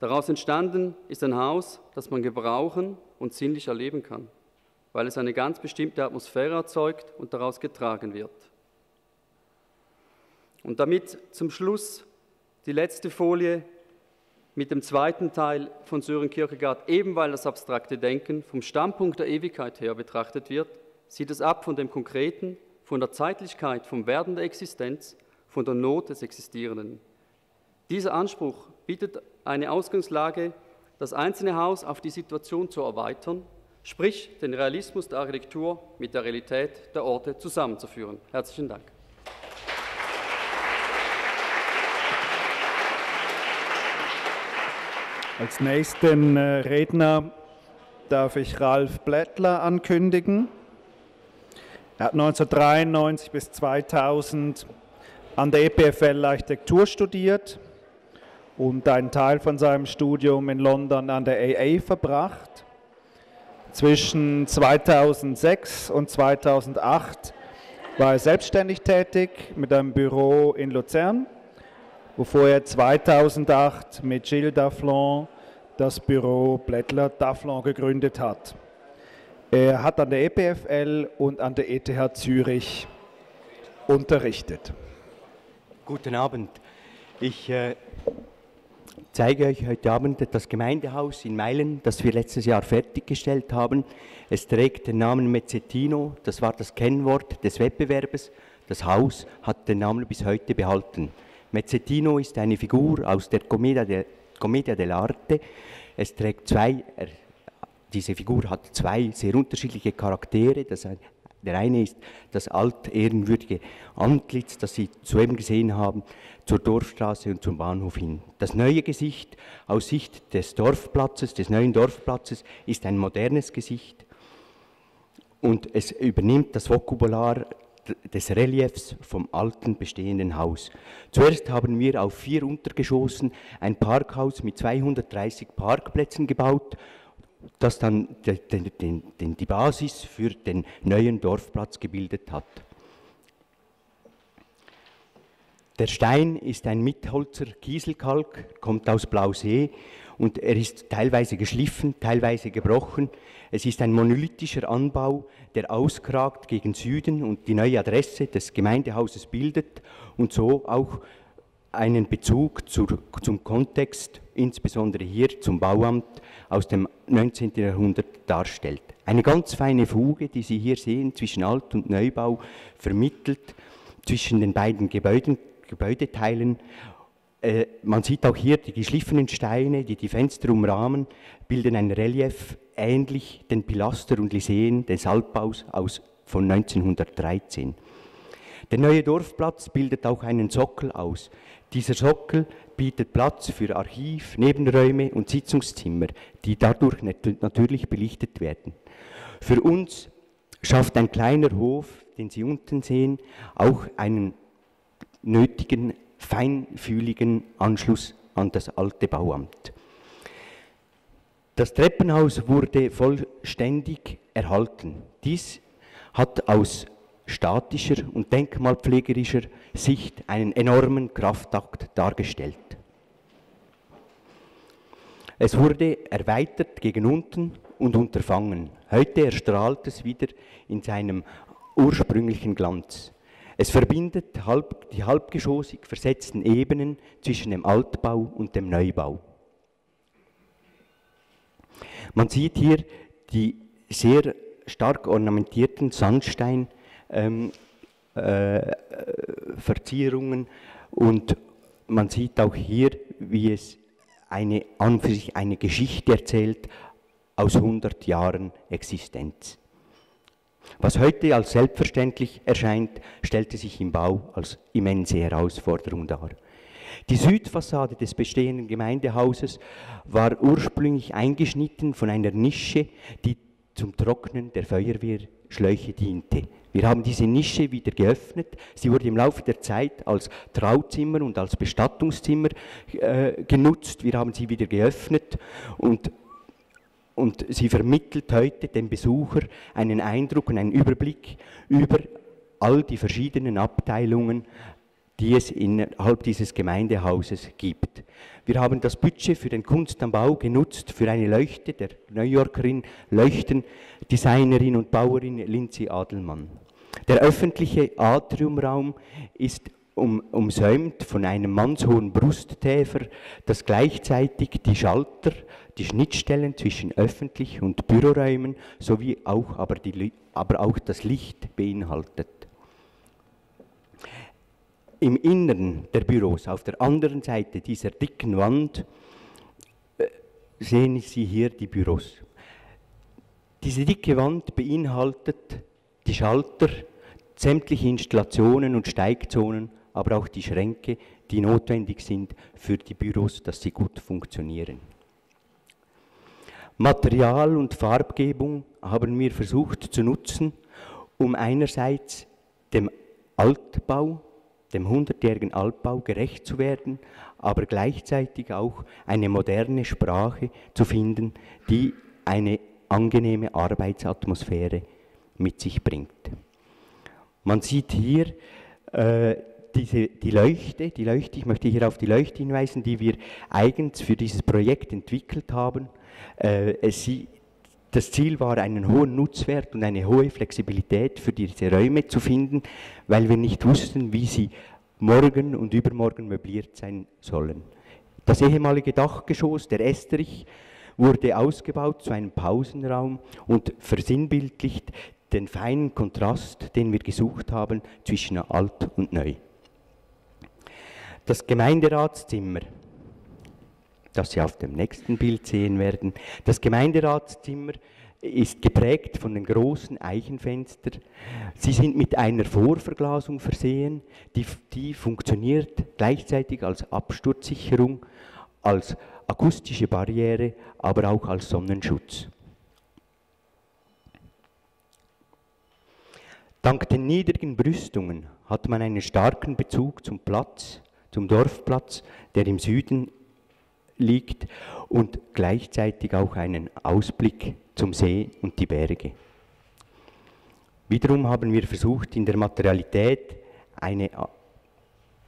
Daraus entstanden ist ein Haus, das man gebrauchen und sinnlich erleben kann, weil es eine ganz bestimmte Atmosphäre erzeugt und daraus getragen wird. Und damit zum Schluss die letzte Folie mit dem zweiten Teil von Sören Kierkegaard, eben weil das abstrakte Denken vom Standpunkt der Ewigkeit her betrachtet wird, sieht es ab von dem Konkreten, von der Zeitlichkeit, vom Werden der Existenz, von der Not des Existierenden. Dieser Anspruch bietet eine Ausgangslage, das einzelne Haus auf die Situation zu erweitern, sprich den Realismus der Architektur mit der Realität der Orte zusammenzuführen. Herzlichen Dank. Als nächsten äh, Redner darf ich Ralf Blättler ankündigen. Er hat 1993 bis 2000 an der EPFL Architektur studiert und einen Teil von seinem Studium in London an der AA verbracht. Zwischen 2006 und 2008 war er selbstständig tätig mit einem Büro in Luzern wovor er 2008 mit Gilles Dafflon das Büro Blättler Dafflon gegründet hat. Er hat an der EPFL und an der ETH Zürich unterrichtet. Guten Abend. Ich äh, zeige euch heute Abend das Gemeindehaus in Meilen, das wir letztes Jahr fertiggestellt haben. Es trägt den Namen Mezzetino, das war das Kennwort des Wettbewerbes. Das Haus hat den Namen bis heute behalten. Mezzetino ist eine Figur aus der Commedia, de, Commedia dell'arte. Es trägt zwei, er, diese Figur hat zwei sehr unterschiedliche Charaktere. Das, der eine ist das altehrenwürdige Antlitz, das Sie soeben gesehen haben, zur Dorfstraße und zum Bahnhof hin. Das neue Gesicht aus Sicht des Dorfplatzes, des neuen Dorfplatzes, ist ein modernes Gesicht und es übernimmt das Vokabular des Reliefs vom alten bestehenden Haus. Zuerst haben wir auf vier Untergeschossen ein Parkhaus mit 230 Parkplätzen gebaut, das dann den, den, den, die Basis für den neuen Dorfplatz gebildet hat. Der Stein ist ein Mitholzer Kieselkalk, kommt aus Blausee und er ist teilweise geschliffen, teilweise gebrochen. Es ist ein monolithischer Anbau, der auskragt gegen Süden und die neue Adresse des Gemeindehauses bildet und so auch einen Bezug zur, zum Kontext, insbesondere hier zum Bauamt aus dem 19. Jahrhundert darstellt. Eine ganz feine Fuge, die Sie hier sehen, zwischen Alt- und Neubau vermittelt, zwischen den beiden Gebäuden, Gebäudeteilen. Äh, man sieht auch hier die geschliffenen Steine, die die Fenster umrahmen, bilden ein Relief ähnlich den Pilaster und Liseen des Altbaus aus, von 1913. Der neue Dorfplatz bildet auch einen Sockel aus. Dieser Sockel bietet Platz für Archiv, Nebenräume und Sitzungszimmer, die dadurch natürlich belichtet werden. Für uns schafft ein kleiner Hof, den Sie unten sehen, auch einen nötigen, feinfühligen Anschluss an das alte Bauamt. Das Treppenhaus wurde vollständig erhalten. Dies hat aus statischer und denkmalpflegerischer Sicht einen enormen Kraftakt dargestellt. Es wurde erweitert gegen unten und unterfangen. Heute erstrahlt es wieder in seinem ursprünglichen Glanz. Es verbindet halb, die halbgeschossig versetzten Ebenen zwischen dem Altbau und dem Neubau. Man sieht hier die sehr stark ornamentierten Sandstein- ähm, äh, Verzierungen und man sieht auch hier, wie es eine, an für sich eine Geschichte erzählt aus 100 Jahren Existenz. Was heute als selbstverständlich erscheint, stellte sich im Bau als immense Herausforderung dar. Die Südfassade des bestehenden Gemeindehauses war ursprünglich eingeschnitten von einer Nische, die zum Trocknen der Feuerwehrschläuche diente. Wir haben diese Nische wieder geöffnet. Sie wurde im Laufe der Zeit als Trauzimmer und als Bestattungszimmer äh, genutzt. Wir haben sie wieder geöffnet und, und sie vermittelt heute dem Besucher einen Eindruck und einen Überblick über all die verschiedenen Abteilungen die es innerhalb dieses Gemeindehauses gibt. Wir haben das Budget für den Kunst am Bau genutzt für eine Leuchte der New Yorkerin, Leuchtendesignerin und Bauerin Lindsay Adelmann. Der öffentliche Atriumraum ist um, umsäumt von einem mannshohen Brusttäfer, das gleichzeitig die Schalter, die Schnittstellen zwischen öffentlich und Büroräumen sowie auch, aber, die, aber auch das Licht beinhaltet im Inneren der Büros, auf der anderen Seite dieser dicken Wand, äh, sehen Sie hier die Büros. Diese dicke Wand beinhaltet die Schalter, sämtliche Installationen und Steigzonen, aber auch die Schränke, die notwendig sind für die Büros, dass sie gut funktionieren. Material und Farbgebung haben wir versucht zu nutzen, um einerseits dem Altbau dem hundertjährigen Altbau gerecht zu werden, aber gleichzeitig auch eine moderne Sprache zu finden, die eine angenehme Arbeitsatmosphäre mit sich bringt. Man sieht hier äh, diese, die Leuchte, die Leuchte, ich möchte hier auf die Leuchte hinweisen, die wir eigens für dieses Projekt entwickelt haben. Äh, sie, das Ziel war, einen hohen Nutzwert und eine hohe Flexibilität für diese Räume zu finden, weil wir nicht wussten, wie sie morgen und übermorgen möbliert sein sollen. Das ehemalige Dachgeschoss, der Estrich, wurde ausgebaut zu einem Pausenraum und versinnbildlicht den feinen Kontrast, den wir gesucht haben zwischen alt und neu. Das Gemeinderatszimmer das Sie auf dem nächsten Bild sehen werden. Das Gemeinderatszimmer ist geprägt von den großen Eichenfenstern. Sie sind mit einer Vorverglasung versehen, die, die funktioniert gleichzeitig als Absturzsicherung, als akustische Barriere, aber auch als Sonnenschutz. Dank den niedrigen Brüstungen hat man einen starken Bezug zum Platz, zum Dorfplatz, der im Süden liegt und gleichzeitig auch einen Ausblick zum See und die Berge. Wiederum haben wir versucht, in der Materialität eine äh,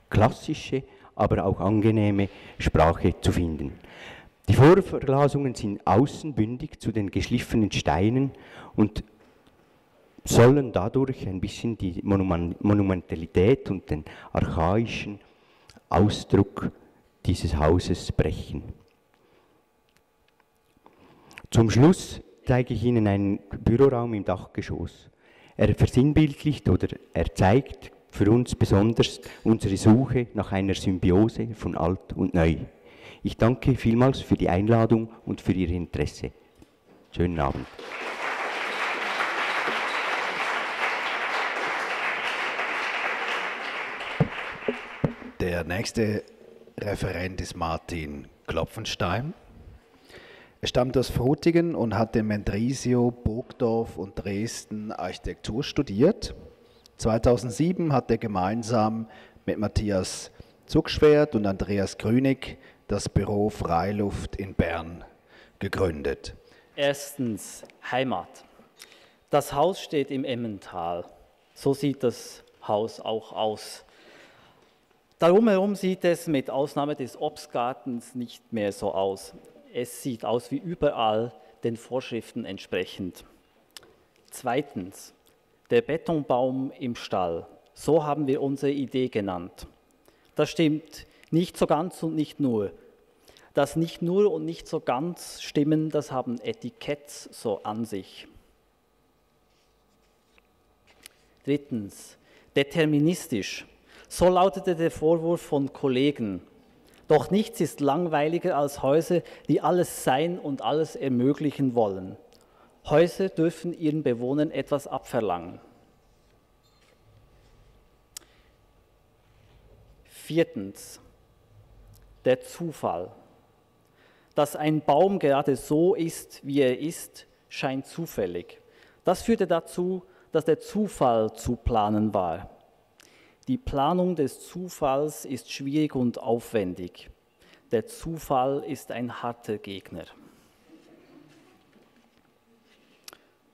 klassische, aber auch angenehme Sprache zu finden. Die Vorverglasungen sind außenbündig zu den geschliffenen Steinen und sollen dadurch ein bisschen die Monumentalität und den archaischen Ausdruck dieses Hauses brechen. Zum Schluss zeige ich Ihnen einen Büroraum im Dachgeschoss. Er versinnbildlicht oder er zeigt für uns besonders unsere Suche nach einer Symbiose von alt und neu. Ich danke vielmals für die Einladung und für Ihr Interesse. Schönen Abend. Der nächste Referent ist Martin Klopfenstein. Er stammt aus Frutigen und hat in Mendrisio, Burgdorf und Dresden Architektur studiert. 2007 hat er gemeinsam mit Matthias Zuckschwert und Andreas Grünig das Büro Freiluft in Bern gegründet. Erstens Heimat. Das Haus steht im Emmental. So sieht das Haus auch aus. Darum herum sieht es mit Ausnahme des Obstgartens nicht mehr so aus. Es sieht aus wie überall den Vorschriften entsprechend. Zweitens, der Betonbaum im Stall. So haben wir unsere Idee genannt. Das stimmt nicht so ganz und nicht nur. Das nicht nur und nicht so ganz stimmen, das haben Etiketts so an sich. Drittens, deterministisch. So lautete der Vorwurf von Kollegen. Doch nichts ist langweiliger als Häuser, die alles sein und alles ermöglichen wollen. Häuser dürfen ihren Bewohnern etwas abverlangen. Viertens, der Zufall. Dass ein Baum gerade so ist, wie er ist, scheint zufällig. Das führte dazu, dass der Zufall zu planen war. Die Planung des Zufalls ist schwierig und aufwendig. Der Zufall ist ein harter Gegner.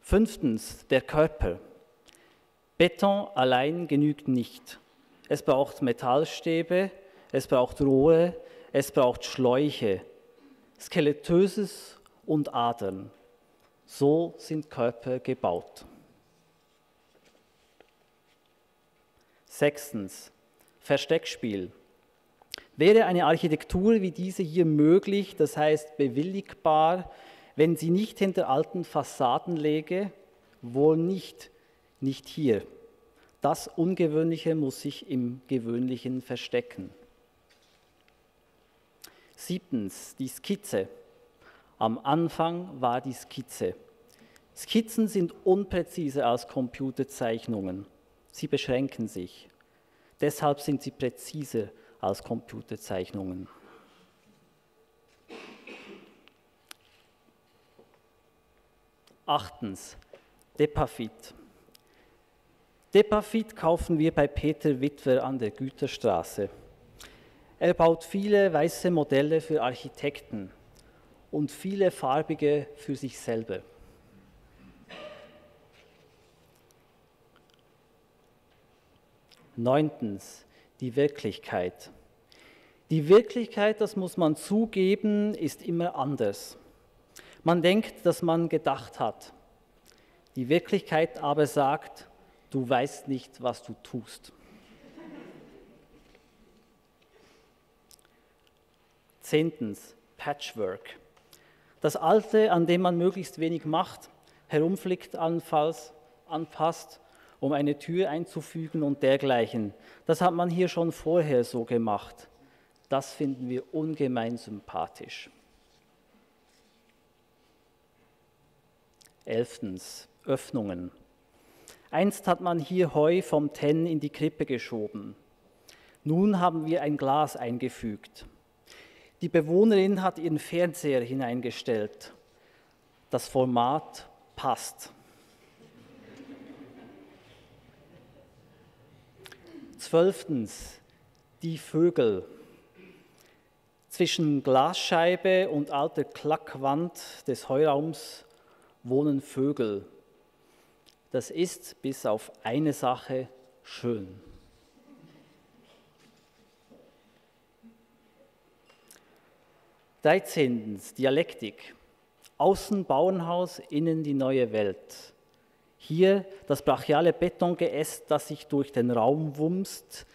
Fünftens, der Körper. Beton allein genügt nicht. Es braucht Metallstäbe, es braucht Rohre, es braucht Schläuche, Skeletöses und Adern. So sind Körper gebaut. Sechstens, Versteckspiel. Wäre eine Architektur wie diese hier möglich, das heißt bewilligbar, wenn sie nicht hinter alten Fassaden läge? Wohl nicht, nicht hier. Das Ungewöhnliche muss sich im Gewöhnlichen verstecken. Siebtens, die Skizze. Am Anfang war die Skizze. Skizzen sind unpräziser als Computerzeichnungen. Sie beschränken sich. Deshalb sind sie präziser als Computerzeichnungen. Achtens, Depafit. Depafit kaufen wir bei Peter Witwer an der Güterstraße. Er baut viele weiße Modelle für Architekten und viele farbige für sich selber. Neuntens, die Wirklichkeit. Die Wirklichkeit, das muss man zugeben, ist immer anders. Man denkt, dass man gedacht hat. Die Wirklichkeit aber sagt, du weißt nicht, was du tust. Zehntens, Patchwork. Das Alte, an dem man möglichst wenig macht, herumflickt anfalls, anpasst um eine Tür einzufügen und dergleichen. Das hat man hier schon vorher so gemacht. Das finden wir ungemein sympathisch. Elftens, Öffnungen. Einst hat man hier Heu vom Tenn in die Krippe geschoben. Nun haben wir ein Glas eingefügt. Die Bewohnerin hat ihren Fernseher hineingestellt. Das Format passt. Zwölftens, die Vögel. Zwischen Glasscheibe und alter Klackwand des Heuraums wohnen Vögel. Das ist bis auf eine Sache schön. Dreizehntens, Dialektik. Außen Bauernhaus, innen die neue Welt. Hier das brachiale Betongeäst, das sich durch den Raum wumst,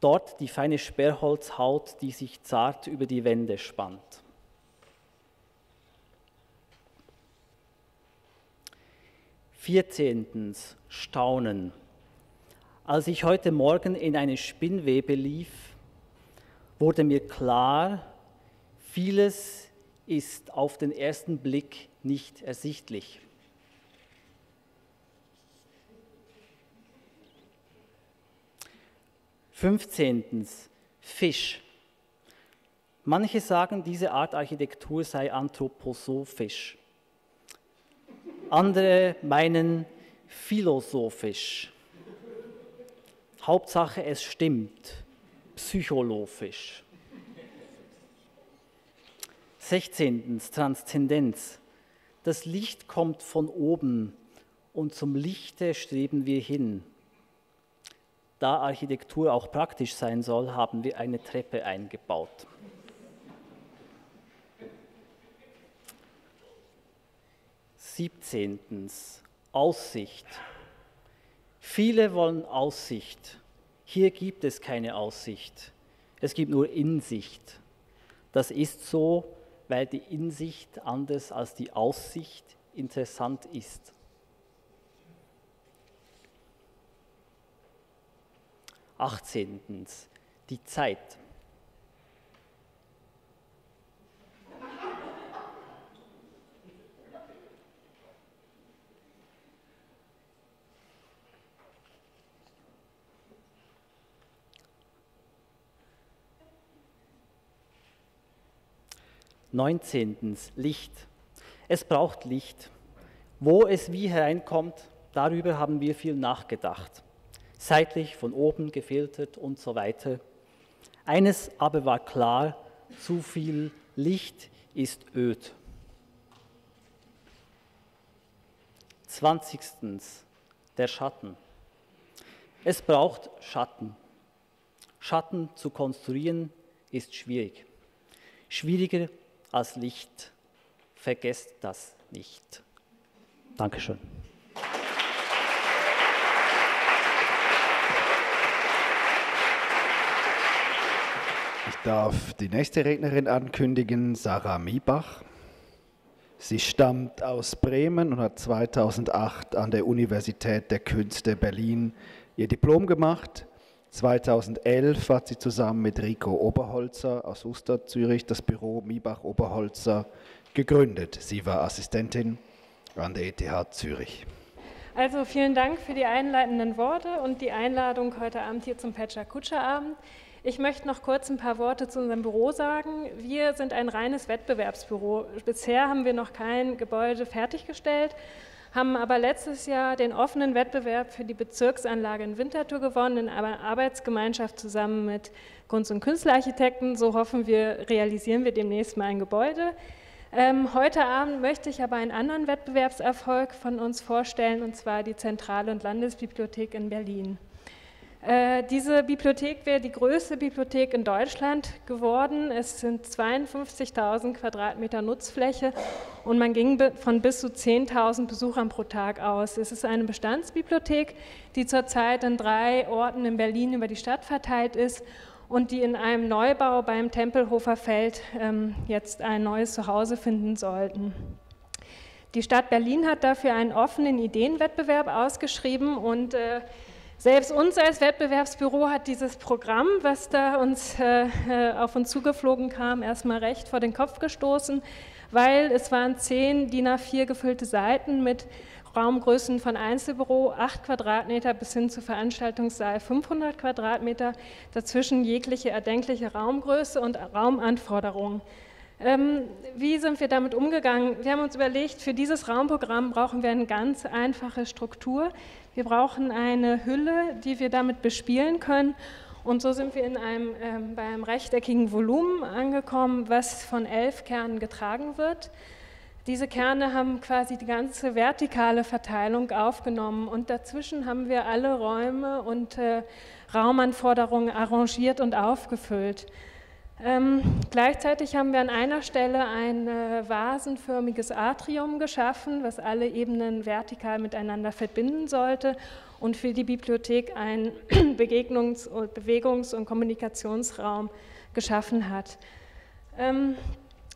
Dort die feine Sperrholzhaut, die sich zart über die Wände spannt. Vierzehntens Staunen. Als ich heute Morgen in eine Spinnwebe lief, wurde mir klar, vieles ist auf den ersten Blick nicht ersichtlich. 15. Fisch. Manche sagen, diese Art Architektur sei anthroposophisch. Andere meinen philosophisch. Hauptsache, es stimmt. Psychologisch. 16. Transzendenz. Das Licht kommt von oben und zum Lichte streben wir hin. Da Architektur auch praktisch sein soll, haben wir eine Treppe eingebaut. Siebzehntens Aussicht. Viele wollen Aussicht. Hier gibt es keine Aussicht. Es gibt nur Insicht. Das ist so, weil die Insicht anders als die Aussicht interessant ist. 18. Die Zeit. Neunzehntens Licht. Es braucht Licht. Wo es wie hereinkommt, darüber haben wir viel nachgedacht seitlich von oben gefiltert und so weiter. Eines aber war klar, zu viel Licht ist öd. 20. Der Schatten. Es braucht Schatten. Schatten zu konstruieren ist schwierig. Schwieriger als Licht. Vergesst das nicht. Dankeschön. Darf die nächste Rednerin ankündigen, Sarah Miebach. Sie stammt aus Bremen und hat 2008 an der Universität der Künste Berlin ihr Diplom gemacht. 2011 hat sie zusammen mit Rico Oberholzer aus Uster, Zürich, das Büro Miebach-Oberholzer gegründet. Sie war Assistentin an der ETH Zürich. Also vielen Dank für die einleitenden Worte und die Einladung heute Abend hier zum Pecha Kutscher Abend. Ich möchte noch kurz ein paar Worte zu unserem Büro sagen. Wir sind ein reines Wettbewerbsbüro. Bisher haben wir noch kein Gebäude fertiggestellt, haben aber letztes Jahr den offenen Wettbewerb für die Bezirksanlage in Winterthur gewonnen, in einer Arbeitsgemeinschaft zusammen mit Kunst- und Künstlerarchitekten. So hoffen wir, realisieren wir demnächst mal ein Gebäude. Ähm, heute Abend möchte ich aber einen anderen Wettbewerbserfolg von uns vorstellen, und zwar die Zentrale- und Landesbibliothek in Berlin. Äh, diese Bibliothek wäre die größte Bibliothek in Deutschland geworden. Es sind 52.000 Quadratmeter Nutzfläche und man ging von bis zu 10.000 Besuchern pro Tag aus. Es ist eine Bestandsbibliothek, die zurzeit in drei Orten in Berlin über die Stadt verteilt ist und die in einem Neubau beim Tempelhofer Feld ähm, jetzt ein neues Zuhause finden sollten. Die Stadt Berlin hat dafür einen offenen Ideenwettbewerb ausgeschrieben und äh, selbst uns als Wettbewerbsbüro hat dieses Programm, was da uns, äh, äh, auf uns zugeflogen kam, erstmal recht vor den Kopf gestoßen, weil es waren zehn DIN A4 gefüllte Seiten mit Raumgrößen von Einzelbüro 8 Quadratmeter bis hin zu Veranstaltungssaal 500 Quadratmeter, dazwischen jegliche erdenkliche Raumgröße und Raumanforderungen. Ähm, wie sind wir damit umgegangen? Wir haben uns überlegt, für dieses Raumprogramm brauchen wir eine ganz einfache Struktur. Wir brauchen eine Hülle, die wir damit bespielen können. Und so sind wir in einem, äh, bei einem rechteckigen Volumen angekommen, was von elf Kernen getragen wird. Diese Kerne haben quasi die ganze vertikale Verteilung aufgenommen und dazwischen haben wir alle Räume und äh, Raumanforderungen arrangiert und aufgefüllt. Ähm, gleichzeitig haben wir an einer Stelle ein äh, vasenförmiges Atrium geschaffen, was alle Ebenen vertikal miteinander verbinden sollte. und für die Bibliothek einen Begegnungs-, Bewegungs- und Kommunikationsraum geschaffen hat. Ähm,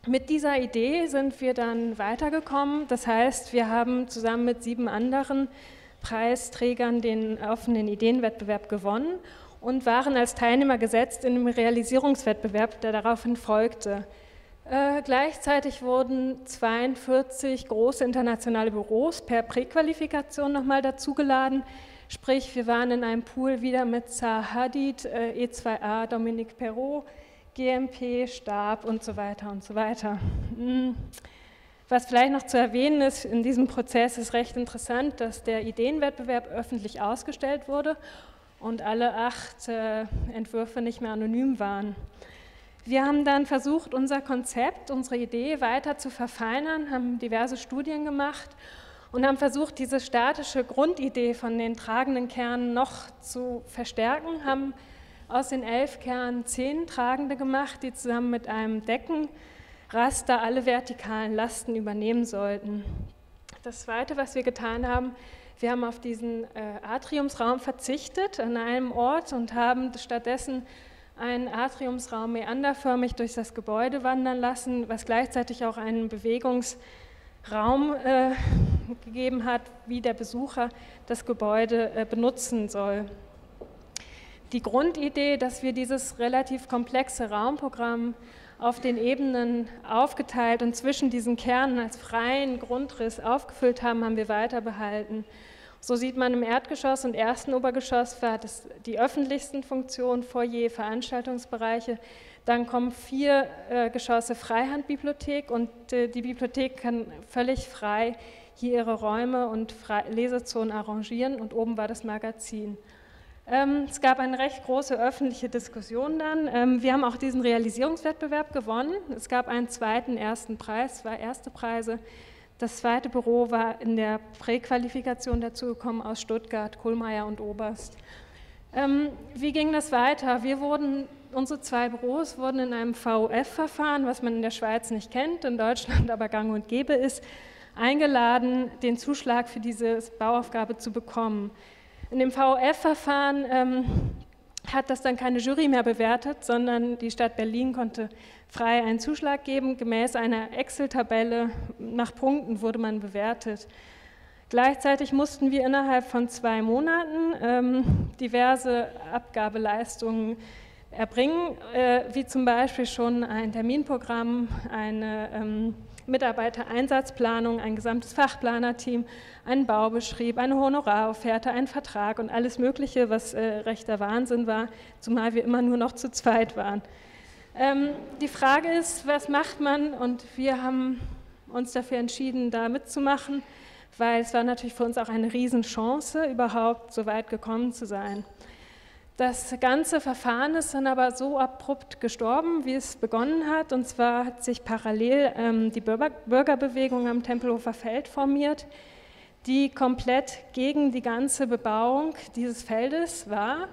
mit dieser Idee sind wir dann weitergekommen. Das heißt, wir haben zusammen mit sieben anderen Preisträgern den offenen Ideenwettbewerb gewonnen und waren als Teilnehmer gesetzt in dem Realisierungswettbewerb, der daraufhin folgte. Äh, gleichzeitig wurden 42 große internationale Büros per Präqualifikation nochmal dazugeladen. Sprich, wir waren in einem Pool wieder mit Zaha Hadid, äh, E2A, Dominique Perrault, GMP, Stab und so weiter und so weiter. Hm. Was vielleicht noch zu erwähnen ist, in diesem Prozess ist recht interessant, dass der Ideenwettbewerb öffentlich ausgestellt wurde und alle acht äh, Entwürfe nicht mehr anonym waren. Wir haben dann versucht, unser Konzept, unsere Idee weiter zu verfeinern, haben diverse Studien gemacht und haben versucht, diese statische Grundidee von den tragenden Kernen noch zu verstärken, haben aus den elf Kernen zehn tragende gemacht, die zusammen mit einem Decken Raster alle vertikalen Lasten übernehmen sollten. Das Zweite, was wir getan haben, wir haben auf diesen äh, Atriumsraum verzichtet an einem Ort und haben stattdessen einen Atriumsraum meanderförmig durch das Gebäude wandern lassen, was gleichzeitig auch einen Bewegungsraum äh, gegeben hat, wie der Besucher das Gebäude äh, benutzen soll. Die Grundidee, dass wir dieses relativ komplexe Raumprogramm auf den Ebenen aufgeteilt und zwischen diesen Kernen als freien Grundriss aufgefüllt haben, haben wir weiter behalten. So sieht man im Erdgeschoss und ersten Obergeschoss das die öffentlichsten Funktionen, Foyer, Veranstaltungsbereiche. Dann kommen vier äh, Geschosse Freihandbibliothek und äh, die Bibliothek kann völlig frei hier ihre Räume und Lesezonen arrangieren und oben war das Magazin. Ähm, es gab eine recht große öffentliche Diskussion dann. Ähm, wir haben auch diesen Realisierungswettbewerb gewonnen. Es gab einen zweiten, ersten Preis, zwei erste Preise. Das zweite Büro war in der Präqualifikation dazugekommen aus Stuttgart, Kohlmeier und Oberst. Ähm, wie ging das weiter? Wir wurden, unsere zwei Büros wurden in einem VUF-Verfahren, was man in der Schweiz nicht kennt, in Deutschland aber gang und gäbe ist, eingeladen, den Zuschlag für diese Bauaufgabe zu bekommen. In dem VOF-Verfahren ähm, hat das dann keine Jury mehr bewertet, sondern die Stadt Berlin konnte frei einen Zuschlag geben. Gemäß einer Excel-Tabelle nach Punkten wurde man bewertet. Gleichzeitig mussten wir innerhalb von zwei Monaten ähm, diverse Abgabeleistungen erbringen, äh, wie zum Beispiel schon ein Terminprogramm, eine ähm, Mitarbeitereinsatzplanung, ein gesamtes Fachplanerteam, einen Baubeschrieb, eine Honorarauferte, einen Vertrag und alles Mögliche, was äh, rechter Wahnsinn war, zumal wir immer nur noch zu zweit waren. Ähm, die Frage ist, was macht man? Und wir haben uns dafür entschieden, da mitzumachen, weil es war natürlich für uns auch eine Riesenchance, überhaupt so weit gekommen zu sein. Das ganze Verfahren ist dann aber so abrupt gestorben, wie es begonnen hat. Und zwar hat sich parallel ähm, die Bürgerbewegung am Tempelhofer Feld formiert, die komplett gegen die ganze Bebauung dieses Feldes war.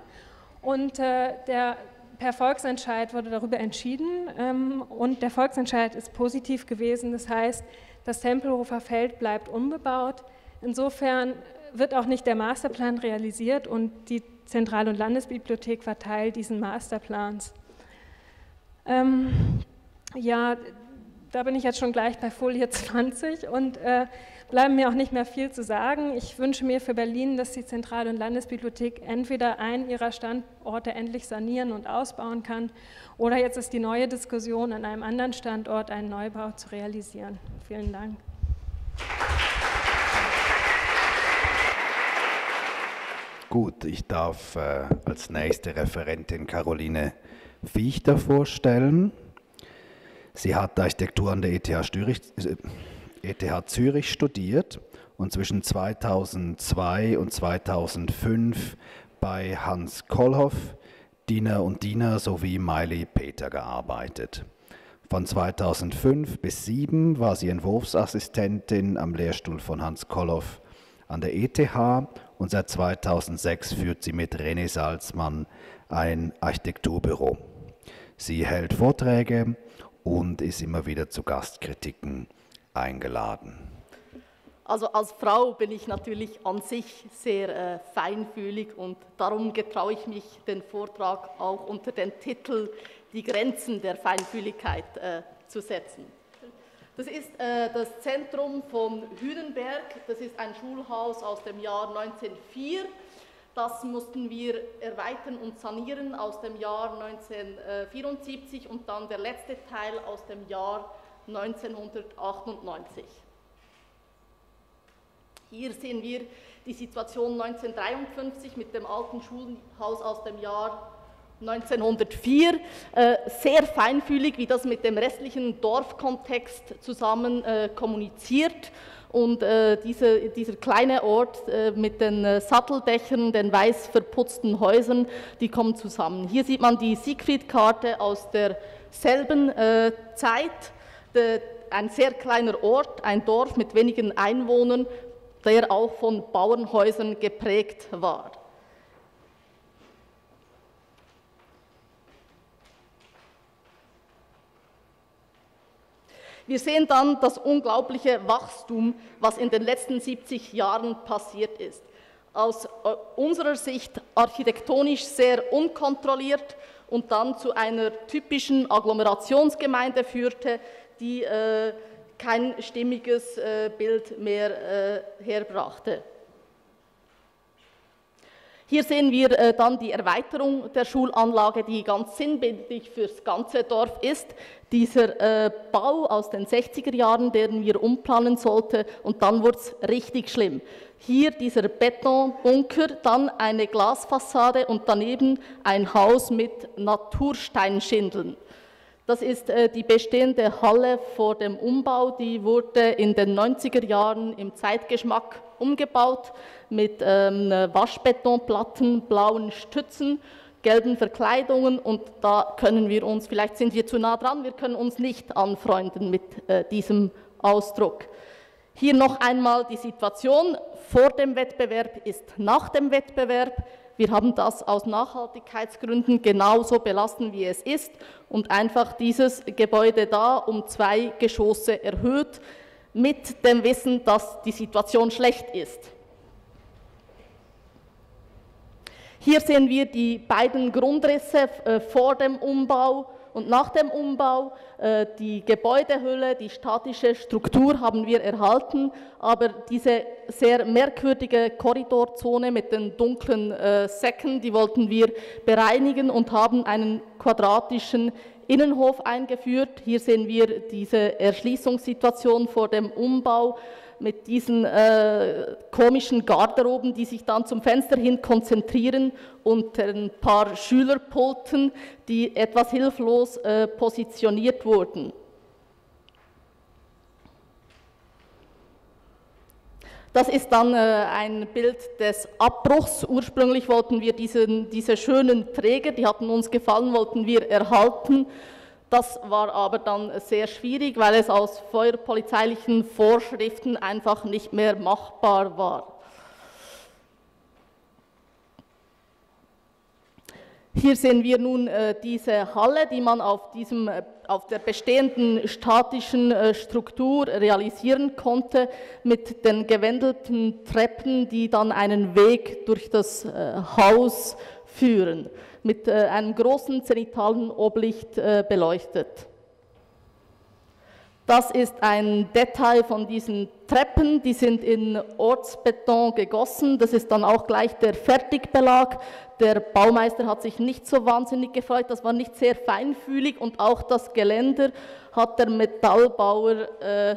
Und äh, der, per Volksentscheid wurde darüber entschieden. Ähm, und der Volksentscheid ist positiv gewesen. Das heißt, das Tempelhofer Feld bleibt unbebaut. Insofern wird auch nicht der Masterplan realisiert und die Zentral- und Landesbibliothek war Teil diesen Masterplans. Ähm, ja, da bin ich jetzt schon gleich bei Folie 20 und äh, bleiben mir auch nicht mehr viel zu sagen. Ich wünsche mir für Berlin, dass die Zentral- und Landesbibliothek entweder einen ihrer Standorte endlich sanieren und ausbauen kann oder jetzt ist die neue Diskussion, an einem anderen Standort einen Neubau zu realisieren. Vielen Dank. Gut, ich darf äh, als nächste Referentin Caroline Fichter vorstellen. Sie hat Architektur an der ETH Zürich, äh, ETH Zürich studiert und zwischen 2002 und 2005 bei Hans Kollhoff, Diener und Diener sowie Miley Peter gearbeitet. Von 2005 bis 2007 war sie Entwurfsassistentin am Lehrstuhl von Hans Kollhoff an der ETH und seit 2006 führt sie mit René Salzmann ein Architekturbüro. Sie hält Vorträge und ist immer wieder zu Gastkritiken eingeladen. Also als Frau bin ich natürlich an sich sehr äh, feinfühlig und darum getraue ich mich, den Vortrag auch unter den Titel Die Grenzen der Feinfühligkeit äh, zu setzen. Das ist äh, das Zentrum von Hüdenberg, das ist ein Schulhaus aus dem Jahr 1904. Das mussten wir erweitern und sanieren aus dem Jahr 1974 und dann der letzte Teil aus dem Jahr 1998. Hier sehen wir die Situation 1953 mit dem alten Schulhaus aus dem Jahr 1904. Äh, sehr feinfühlig, wie das mit dem restlichen Dorfkontext zusammen äh, kommuniziert. Und äh, diese, dieser kleine Ort äh, mit den äh, Satteldächern, den weiß verputzten Häusern, die kommen zusammen. Hier sieht man die Siegfried-Karte aus derselben äh, Zeit. De, ein sehr kleiner Ort, ein Dorf mit wenigen Einwohnern, der auch von Bauernhäusern geprägt war. Wir sehen dann das unglaubliche Wachstum, was in den letzten 70 Jahren passiert ist. Aus äh, unserer Sicht architektonisch sehr unkontrolliert und dann zu einer typischen Agglomerationsgemeinde führte, die äh, kein stimmiges äh, Bild mehr äh, herbrachte. Hier sehen wir äh, dann die Erweiterung der Schulanlage, die ganz sinnbildlich fürs ganze Dorf ist. Dieser äh, Bau aus den 60er Jahren, den wir umplanen sollten, und dann wurde es richtig schlimm. Hier dieser Betonbunker, dann eine Glasfassade und daneben ein Haus mit Natursteinschindeln. Das ist äh, die bestehende Halle vor dem Umbau. Die wurde in den 90er Jahren im Zeitgeschmack umgebaut mit ähm, Waschbetonplatten, blauen Stützen, gelben Verkleidungen und da können wir uns, vielleicht sind wir zu nah dran, wir können uns nicht anfreunden mit äh, diesem Ausdruck. Hier noch einmal die Situation vor dem Wettbewerb ist nach dem Wettbewerb. Wir haben das aus Nachhaltigkeitsgründen genauso belassen, wie es ist und einfach dieses Gebäude da um zwei Geschosse erhöht, mit dem Wissen, dass die Situation schlecht ist. Hier sehen wir die beiden Grundrisse äh, vor dem Umbau und nach dem Umbau. Äh, die Gebäudehülle, die statische Struktur haben wir erhalten, aber diese sehr merkwürdige Korridorzone mit den dunklen äh, Säcken, die wollten wir bereinigen und haben einen quadratischen Innenhof eingeführt. Hier sehen wir diese Erschließungssituation vor dem Umbau mit diesen äh, komischen Garderoben, die sich dann zum Fenster hin konzentrieren und ein paar Schülerpulten, die etwas hilflos äh, positioniert wurden. Das ist dann äh, ein Bild des Abbruchs. Ursprünglich wollten wir diesen, diese schönen Träger, die hatten uns gefallen, wollten wir erhalten. Das war aber dann sehr schwierig, weil es aus feuerpolizeilichen Vorschriften einfach nicht mehr machbar war. Hier sehen wir nun äh, diese Halle, die man auf, diesem, äh, auf der bestehenden statischen äh, Struktur realisieren konnte, mit den gewendelten Treppen, die dann einen Weg durch das Haus führen mit äh, einem großen zenitalen Oblicht äh, beleuchtet. Das ist ein Detail von diesen Treppen, die sind in Ortsbeton gegossen. Das ist dann auch gleich der Fertigbelag. Der Baumeister hat sich nicht so wahnsinnig gefreut, das war nicht sehr feinfühlig und auch das Geländer hat der Metallbauer äh,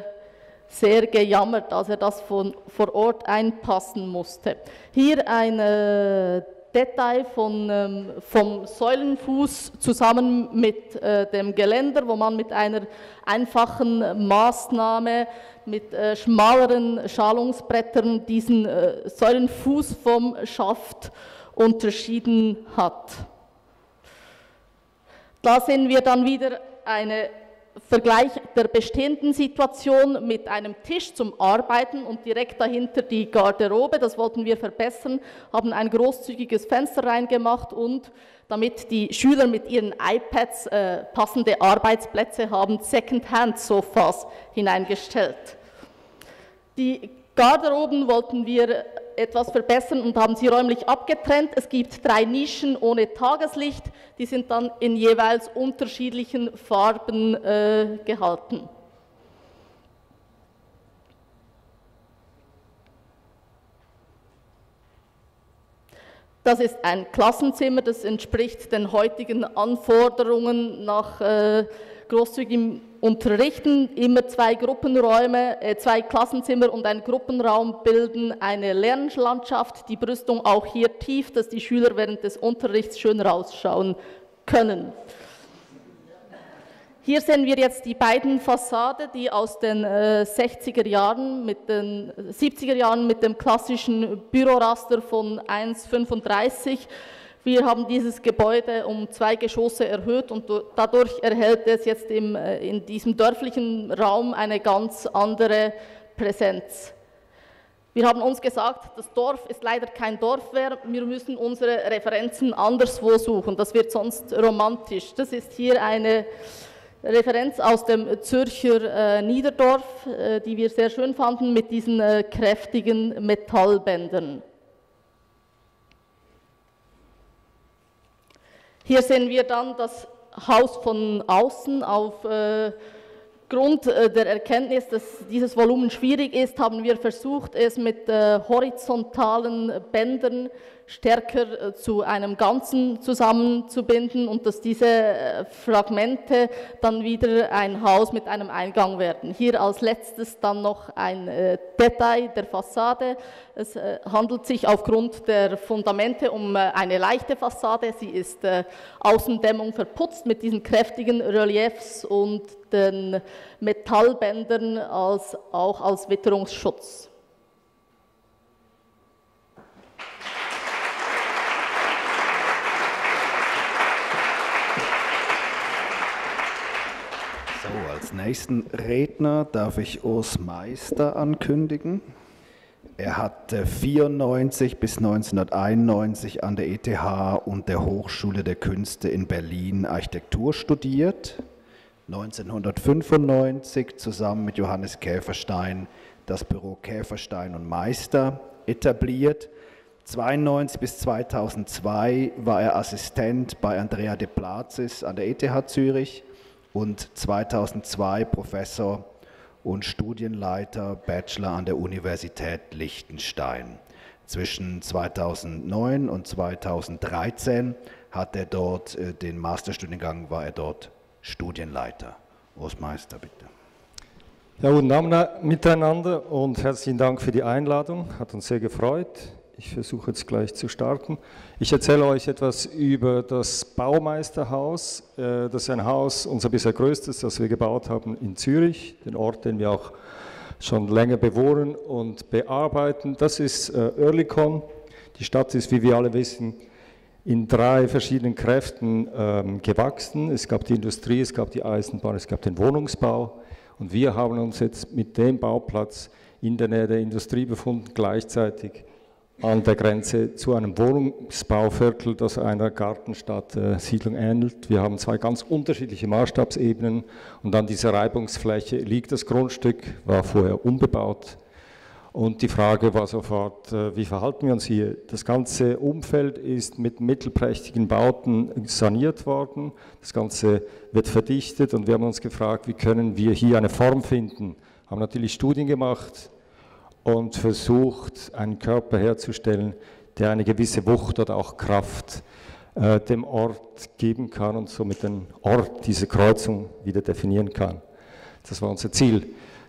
sehr gejammert, als er das von, vor Ort einpassen musste. Hier eine Detail von, ähm, vom Säulenfuß zusammen mit äh, dem Geländer, wo man mit einer einfachen Maßnahme mit äh, schmaleren Schalungsbrettern diesen äh, Säulenfuß vom Schaft unterschieden hat. Da sehen wir dann wieder eine Vergleich der bestehenden Situation mit einem Tisch zum Arbeiten und direkt dahinter die Garderobe. Das wollten wir verbessern, haben ein großzügiges Fenster reingemacht und damit die Schüler mit ihren iPads äh, passende Arbeitsplätze haben, Second-Hand-Sofas hineingestellt. Die Garderoben wollten wir etwas verbessern und haben sie räumlich abgetrennt. Es gibt drei Nischen ohne Tageslicht, die sind dann in jeweils unterschiedlichen Farben äh, gehalten. Das ist ein Klassenzimmer, das entspricht den heutigen Anforderungen nach äh, großzügigem Unterrichten. Immer zwei Gruppenräume, äh, zwei Klassenzimmer und ein Gruppenraum bilden eine Lernlandschaft. Die Brüstung auch hier tief, dass die Schüler während des Unterrichts schön rausschauen können. Hier sehen wir jetzt die beiden Fassaden, die aus den äh, 60er Jahren, mit den 70er Jahren mit dem klassischen Büroraster von 1,35. Wir haben dieses Gebäude um zwei Geschosse erhöht und dadurch erhält es jetzt im, äh, in diesem dörflichen Raum eine ganz andere Präsenz. Wir haben uns gesagt, das Dorf ist leider kein Dorf mehr, wir müssen unsere Referenzen anderswo suchen, das wird sonst romantisch. Das ist hier eine Referenz aus dem Zürcher äh, Niederdorf, äh, die wir sehr schön fanden, mit diesen äh, kräftigen Metallbändern. Hier sehen wir dann das Haus von außen auf äh, äh, der Erkenntnis, dass dieses Volumen schwierig ist, haben wir versucht, es mit äh, horizontalen Bändern stärker äh, zu einem Ganzen zusammenzubinden und dass diese äh, Fragmente dann wieder ein Haus mit einem Eingang werden. Hier als letztes dann noch ein äh, Detail der Fassade. Es handelt sich aufgrund der Fundamente um eine leichte Fassade. Sie ist Außendämmung verputzt mit diesen kräftigen Reliefs und den Metallbändern als, auch als Witterungsschutz. Als nächsten Redner darf ich Urs Meister ankündigen. Er hat 94 bis 1991 an der ETH und der Hochschule der Künste in Berlin Architektur studiert. 1995 zusammen mit Johannes Käferstein das Büro Käferstein und Meister etabliert. 92 bis 2002 war er Assistent bei Andrea de Plazis an der ETH Zürich und 2002 Professor und Studienleiter Bachelor an der Universität Liechtenstein. Zwischen 2009 und 2013 hat er dort äh, den Masterstudiengang, war er dort Studienleiter. Großmeister, bitte. Ja, guten Abend miteinander und herzlichen Dank für die Einladung. Hat uns sehr gefreut. Ich versuche jetzt gleich zu starten. Ich erzähle euch etwas über das Baumeisterhaus. Äh, das ist ein Haus, unser bisher größtes, das wir gebaut haben in Zürich, den Ort, den wir auch schon länger bewohnen und bearbeiten. Das ist äh, Oerlikon. Die Stadt ist, wie wir alle wissen, in drei verschiedenen Kräften ähm, gewachsen. Es gab die Industrie, es gab die Eisenbahn, es gab den Wohnungsbau. Und wir haben uns jetzt mit dem Bauplatz in der Nähe der Industrie befunden, gleichzeitig an der Grenze zu einem Wohnungsbauviertel, das einer Gartenstadtsiedlung äh, ähnelt. Wir haben zwei ganz unterschiedliche Maßstabsebenen und an dieser Reibungsfläche liegt das Grundstück, war vorher unbebaut. Und die Frage war sofort, äh, wie verhalten wir uns hier? Das ganze Umfeld ist mit mittelprächtigen Bauten saniert worden. Das Ganze wird verdichtet und wir haben uns gefragt, wie können wir hier eine Form finden? Haben natürlich Studien gemacht, und versucht, einen Körper herzustellen, der eine gewisse Wucht oder auch Kraft äh, dem Ort geben kann und somit den Ort dieser Kreuzung wieder definieren kann. Das war unser Ziel.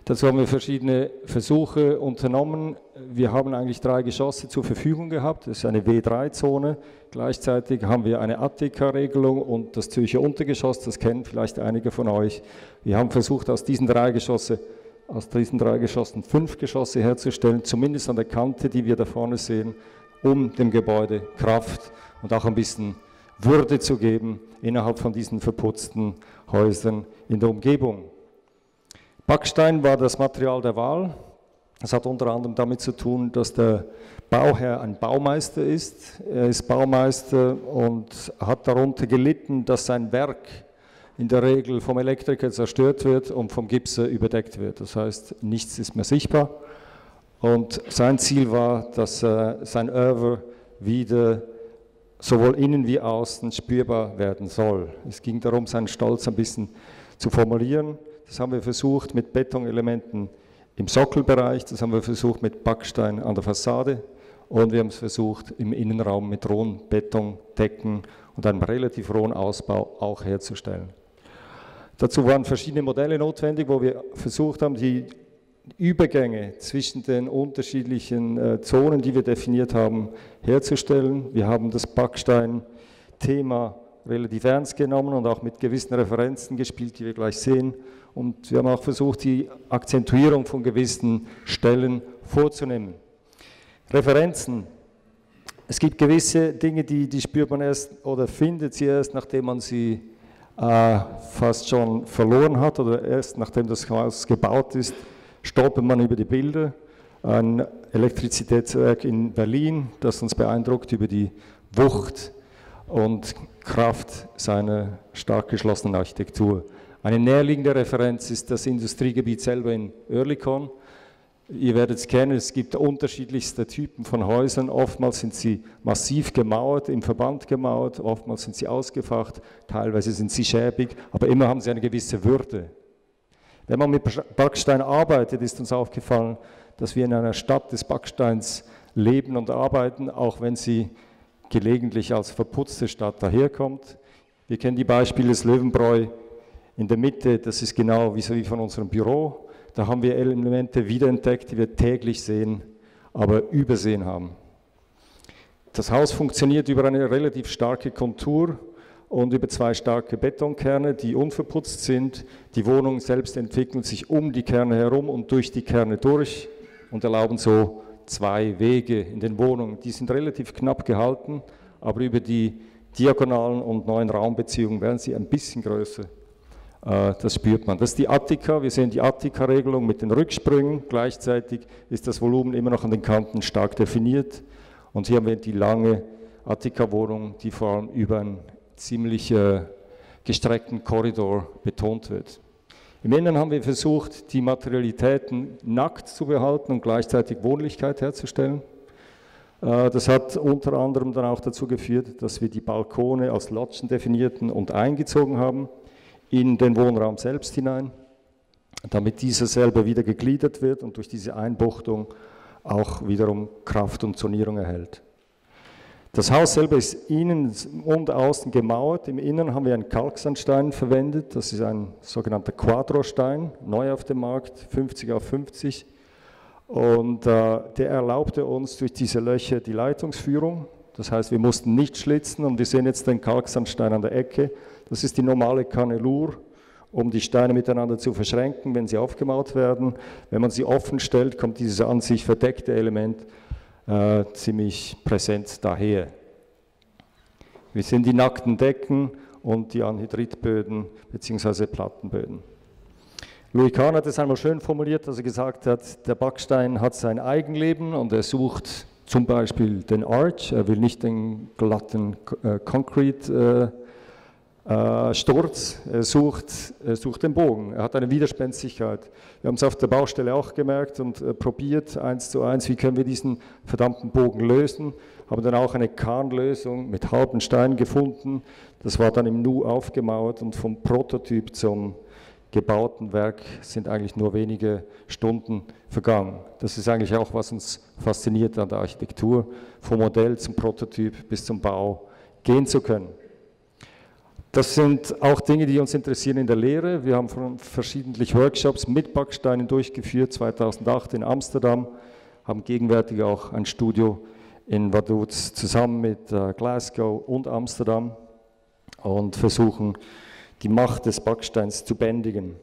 Dazu haben wir verschiedene Versuche unternommen. Wir haben eigentlich drei Geschosse zur Verfügung gehabt. Das ist eine W3-Zone. Gleichzeitig haben wir eine Attika-Regelung und das Zürcher Untergeschoss, das kennen vielleicht einige von euch. Wir haben versucht, aus diesen drei Geschosse aus diesen drei Geschossen fünf Geschosse herzustellen, zumindest an der Kante, die wir da vorne sehen, um dem Gebäude Kraft und auch ein bisschen Würde zu geben innerhalb von diesen verputzten Häusern in der Umgebung. Backstein war das Material der Wahl. Das hat unter anderem damit zu tun, dass der Bauherr ein Baumeister ist. Er ist Baumeister und hat darunter gelitten, dass sein Werk in der Regel vom Elektriker zerstört wird und vom Gipser überdeckt wird. Das heißt, nichts ist mehr sichtbar. Und sein Ziel war, dass äh, sein Oeuvre wieder sowohl innen wie außen spürbar werden soll. Es ging darum, seinen Stolz ein bisschen zu formulieren. Das haben wir versucht mit Betonelementen im Sockelbereich, das haben wir versucht mit Backstein an der Fassade und wir haben es versucht im Innenraum mit rohen Betondecken und einem relativ rohen Ausbau auch herzustellen. Dazu waren verschiedene Modelle notwendig, wo wir versucht haben, die Übergänge zwischen den unterschiedlichen äh, Zonen, die wir definiert haben, herzustellen. Wir haben das Backstein-Thema relativ ernst genommen und auch mit gewissen Referenzen gespielt, die wir gleich sehen. Und wir haben auch versucht, die Akzentuierung von gewissen Stellen vorzunehmen. Referenzen. Es gibt gewisse Dinge, die, die spürt man erst oder findet sie erst, nachdem man sie äh, fast schon verloren hat oder erst nachdem das Haus gebaut ist stolpert man über die Bilder. Ein Elektrizitätswerk in Berlin, das uns beeindruckt über die Wucht und Kraft seiner stark geschlossenen Architektur. Eine näherliegende Referenz ist das Industriegebiet selber in Oerlikon. Ihr werdet es kennen, es gibt unterschiedlichste Typen von Häusern. Oftmals sind sie massiv gemauert, im Verband gemauert, oftmals sind sie ausgefacht, teilweise sind sie schäbig, aber immer haben sie eine gewisse Würde. Wenn man mit Backstein arbeitet, ist uns aufgefallen, dass wir in einer Stadt des Backsteins leben und arbeiten, auch wenn sie gelegentlich als verputzte Stadt daherkommt. Wir kennen die Beispiele des Löwenbräu in der Mitte, das ist genau wie wie von unserem Büro. Da haben wir Elemente wiederentdeckt, die wir täglich sehen, aber übersehen haben. Das Haus funktioniert über eine relativ starke Kontur und über zwei starke Betonkerne, die unverputzt sind. Die Wohnungen selbst entwickeln sich um die Kerne herum und durch die Kerne durch und erlauben so zwei Wege in den Wohnungen. Die sind relativ knapp gehalten, aber über die diagonalen und neuen Raumbeziehungen werden sie ein bisschen größer. Äh, das spürt man. Das ist die Attika. Wir sehen die Attika-Regelung mit den Rücksprüngen. Gleichzeitig ist das Volumen immer noch an den Kanten stark definiert. Und hier haben wir die lange Attika-Wohnung, die vor allem über ein ziemlich äh, gestreckten Korridor betont wird. Im Inneren haben wir versucht, die Materialitäten nackt zu behalten und gleichzeitig Wohnlichkeit herzustellen. Äh, das hat unter anderem dann auch dazu geführt, dass wir die Balkone als Lodgen definierten und eingezogen haben in den Wohnraum selbst hinein, damit dieser selber wieder gegliedert wird und durch diese Einbuchtung auch wiederum Kraft und Zonierung erhält. Das Haus selber ist innen und außen gemauert. Im Inneren haben wir einen Kalksandstein verwendet. Das ist ein sogenannter Quadrostein, neu auf dem Markt, 50 auf 50. Und äh, der erlaubte uns durch diese Löcher die Leitungsführung. Das heißt, wir mussten nicht schlitzen und wir sehen jetzt den Kalksandstein an der Ecke. Das ist die normale Kanelur, um die Steine miteinander zu verschränken, wenn sie aufgemauert werden. Wenn man sie offen stellt, kommt dieses an sich verdeckte Element äh, ziemlich präsent daher. Wir sehen die nackten Decken und die Anhydritböden bzw. Plattenböden. Louis Kahn hat es einmal schön formuliert, dass er gesagt hat, der Backstein hat sein Eigenleben und er sucht zum Beispiel den Arch, er will nicht den glatten äh, Concrete äh, Sturz, er sucht, er sucht den Bogen, er hat eine Widerspenstigkeit. Wir haben es auf der Baustelle auch gemerkt und äh, probiert eins zu eins, wie können wir diesen verdammten Bogen lösen. Haben dann auch eine Kahnlösung mit halben Steinen gefunden. Das war dann im Nu aufgemauert und vom Prototyp zum gebauten Werk sind eigentlich nur wenige Stunden vergangen. Das ist eigentlich auch, was uns fasziniert an der Architektur, vom Modell zum Prototyp bis zum Bau gehen zu können. Das sind auch Dinge, die uns interessieren in der Lehre. Wir haben verschiedentlich Workshops mit Backsteinen durchgeführt, 2008 in Amsterdam, haben gegenwärtig auch ein Studio in Vaduz zusammen mit äh, Glasgow und Amsterdam und versuchen, die Macht des Backsteins zu bändigen.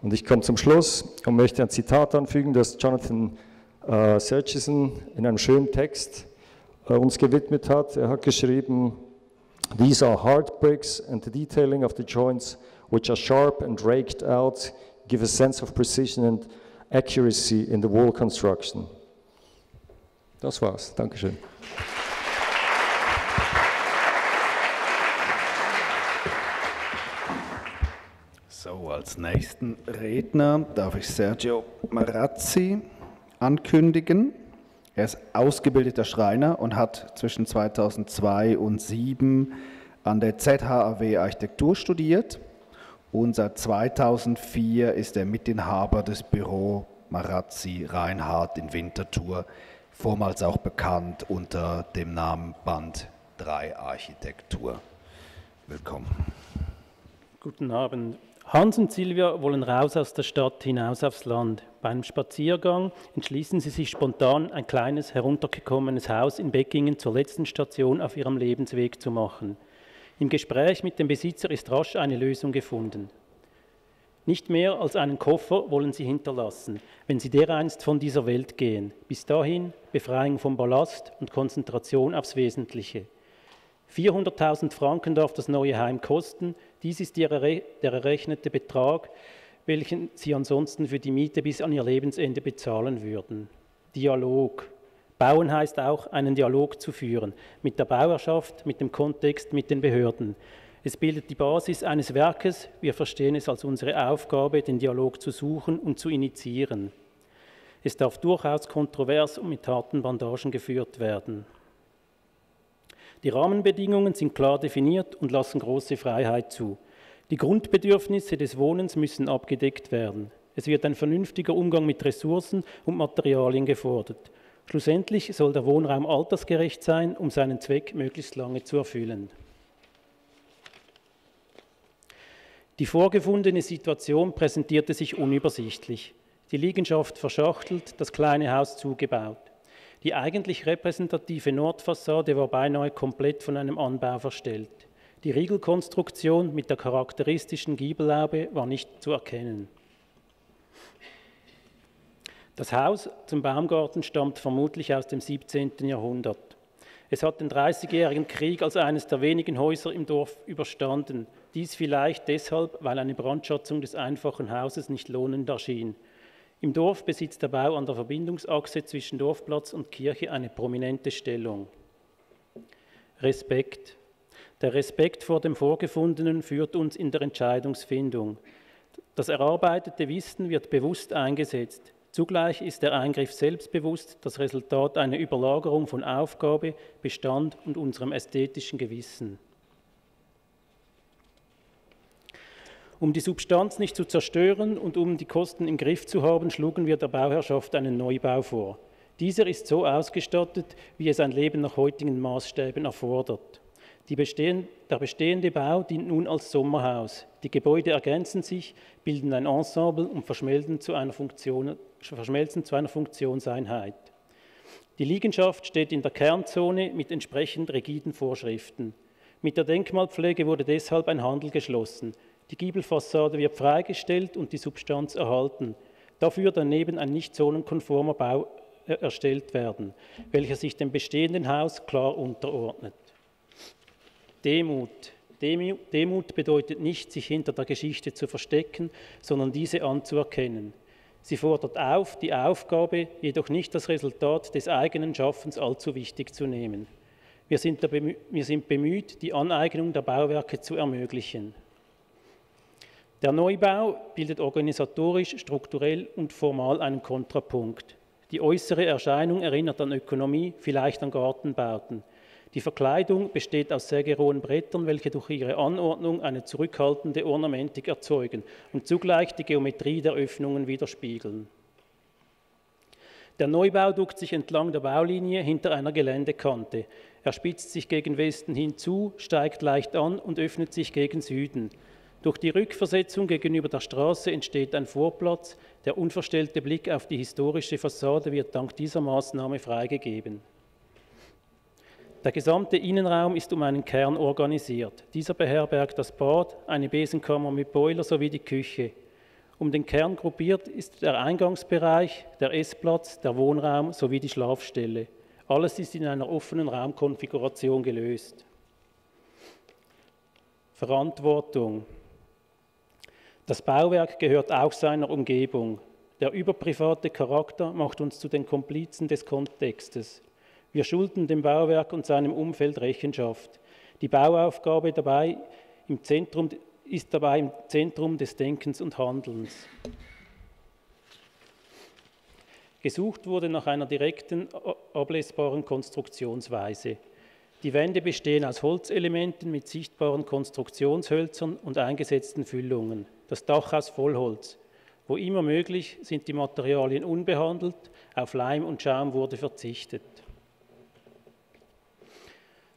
Und ich komme zum Schluss und möchte ein Zitat anfügen, das Jonathan äh, Sergison in einem schönen Text äh, uns gewidmet hat. Er hat geschrieben, These are hard bricks, and the detailing of the joints, which are sharp and raked out, give a sense of precision and accuracy in the wall construction. Das war's. Dankeschön. So, als nächsten Redner darf ich Sergio Marazzi ankündigen. Er ist ausgebildeter Schreiner und hat zwischen 2002 und 2007 an der ZHAW Architektur studiert und seit 2004 ist er Mitinhaber des Büro Marazzi Reinhardt in Winterthur, vormals auch bekannt unter dem Namen Band 3 Architektur. Willkommen. Guten Abend. Hans und Silvia wollen raus aus der Stadt hinaus aufs Land. Beim Spaziergang entschließen sie sich spontan, ein kleines, heruntergekommenes Haus in Beckingen zur letzten Station auf ihrem Lebensweg zu machen. Im Gespräch mit dem Besitzer ist rasch eine Lösung gefunden. Nicht mehr als einen Koffer wollen sie hinterlassen, wenn sie dereinst von dieser Welt gehen. Bis dahin Befreiung vom Ballast und Konzentration aufs Wesentliche. 400.000 Franken darf das neue Heim kosten. Dies ist der errechnete Betrag, welchen sie ansonsten für die Miete bis an ihr Lebensende bezahlen würden. Dialog. Bauen heißt auch, einen Dialog zu führen mit der Bauerschaft, mit dem Kontext, mit den Behörden. Es bildet die Basis eines Werkes. Wir verstehen es als unsere Aufgabe, den Dialog zu suchen und zu initiieren. Es darf durchaus kontrovers und mit harten Bandagen geführt werden. Die Rahmenbedingungen sind klar definiert und lassen große Freiheit zu. Die Grundbedürfnisse des Wohnens müssen abgedeckt werden. Es wird ein vernünftiger Umgang mit Ressourcen und Materialien gefordert. Schlussendlich soll der Wohnraum altersgerecht sein, um seinen Zweck möglichst lange zu erfüllen. Die vorgefundene Situation präsentierte sich unübersichtlich. Die Liegenschaft verschachtelt, das kleine Haus zugebaut. Die eigentlich repräsentative Nordfassade war beinahe komplett von einem Anbau verstellt. Die Riegelkonstruktion mit der charakteristischen Giebellaube war nicht zu erkennen. Das Haus zum Baumgarten stammt vermutlich aus dem 17. Jahrhundert. Es hat den Dreißigjährigen Krieg als eines der wenigen Häuser im Dorf überstanden dies vielleicht deshalb, weil eine Brandschatzung des einfachen Hauses nicht lohnend erschien. Im Dorf besitzt der Bau an der Verbindungsachse zwischen Dorfplatz und Kirche eine prominente Stellung. Respekt. Der Respekt vor dem Vorgefundenen führt uns in der Entscheidungsfindung. Das erarbeitete Wissen wird bewusst eingesetzt. Zugleich ist der Eingriff selbstbewusst das Resultat einer Überlagerung von Aufgabe, Bestand und unserem ästhetischen Gewissen. Um die Substanz nicht zu zerstören und um die Kosten im Griff zu haben, schlugen wir der Bauherrschaft einen Neubau vor. Dieser ist so ausgestattet, wie es ein Leben nach heutigen Maßstäben erfordert. Bestehen, der bestehende Bau dient nun als Sommerhaus. Die Gebäude ergänzen sich, bilden ein Ensemble und verschmelzen zu einer, Funktion, verschmelzen zu einer Funktionseinheit. Die Liegenschaft steht in der Kernzone mit entsprechend rigiden Vorschriften. Mit der Denkmalpflege wurde deshalb ein Handel geschlossen. Die Giebelfassade wird freigestellt und die Substanz erhalten. Dafür daneben ein nicht zonenkonformer Bau äh, erstellt werden, welcher sich dem bestehenden Haus klar unterordnet. Demut. Demut bedeutet nicht, sich hinter der Geschichte zu verstecken, sondern diese anzuerkennen. Sie fordert auf, die Aufgabe, jedoch nicht das Resultat des eigenen Schaffens allzu wichtig zu nehmen. Wir sind, wir sind bemüht, die Aneignung der Bauwerke zu ermöglichen. Der Neubau bildet organisatorisch, strukturell und formal einen Kontrapunkt. Die äußere Erscheinung erinnert an Ökonomie, vielleicht an Gartenbauten. Die Verkleidung besteht aus sehr gerohen Brettern, welche durch ihre Anordnung eine zurückhaltende Ornamentik erzeugen und zugleich die Geometrie der Öffnungen widerspiegeln. Der Neubau duckt sich entlang der Baulinie hinter einer Geländekante. Er spitzt sich gegen Westen hinzu, steigt leicht an und öffnet sich gegen Süden. Durch die Rückversetzung gegenüber der Straße entsteht ein Vorplatz. Der unverstellte Blick auf die historische Fassade wird dank dieser Maßnahme freigegeben. Der gesamte Innenraum ist um einen Kern organisiert. Dieser beherbergt das Bad, eine Besenkammer mit Boiler sowie die Küche. Um den Kern gruppiert ist der Eingangsbereich, der Essplatz, der Wohnraum sowie die Schlafstelle. Alles ist in einer offenen Raumkonfiguration gelöst. Verantwortung. Das Bauwerk gehört auch seiner Umgebung. Der überprivate Charakter macht uns zu den Komplizen des Kontextes. Wir schulden dem Bauwerk und seinem Umfeld Rechenschaft. Die Bauaufgabe dabei im Zentrum, ist dabei im Zentrum des Denkens und Handelns. Gesucht wurde nach einer direkten ablesbaren Konstruktionsweise. Die Wände bestehen aus Holzelementen mit sichtbaren Konstruktionshölzern und eingesetzten Füllungen. Das Dach aus Vollholz. Wo immer möglich sind die Materialien unbehandelt, auf Leim und Schaum wurde verzichtet.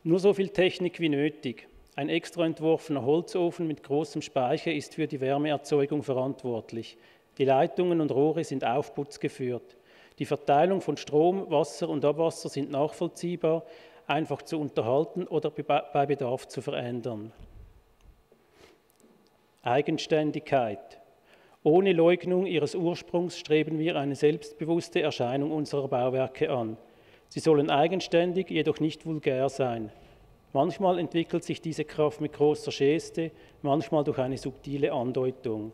Nur so viel Technik wie nötig. Ein extra entworfener Holzofen mit großem Speicher ist für die Wärmeerzeugung verantwortlich. Die Leitungen und Rohre sind aufputzgeführt. Die Verteilung von Strom, Wasser und Abwasser sind nachvollziehbar, einfach zu unterhalten oder bei Bedarf zu verändern. Eigenständigkeit. Ohne Leugnung ihres Ursprungs streben wir eine selbstbewusste Erscheinung unserer Bauwerke an. Sie sollen eigenständig, jedoch nicht vulgär sein. Manchmal entwickelt sich diese Kraft mit großer Geste, manchmal durch eine subtile Andeutung.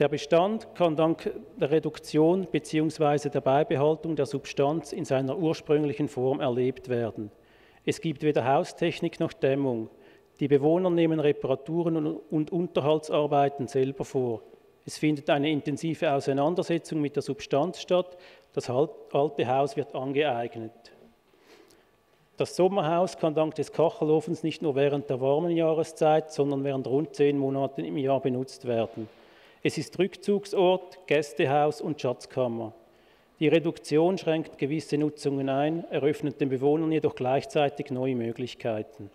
Der Bestand kann dank der Reduktion bzw. der Beibehaltung der Substanz in seiner ursprünglichen Form erlebt werden. Es gibt weder Haustechnik noch Dämmung. Die Bewohner nehmen Reparaturen und Unterhaltsarbeiten selber vor. Es findet eine intensive Auseinandersetzung mit der Substanz statt. Das alte Haus wird angeeignet. Das Sommerhaus kann dank des Kachelofens nicht nur während der warmen Jahreszeit, sondern während rund zehn Monaten im Jahr benutzt werden. Es ist Rückzugsort, Gästehaus und Schatzkammer. Die Reduktion schränkt gewisse Nutzungen ein, eröffnet den Bewohnern jedoch gleichzeitig neue Möglichkeiten.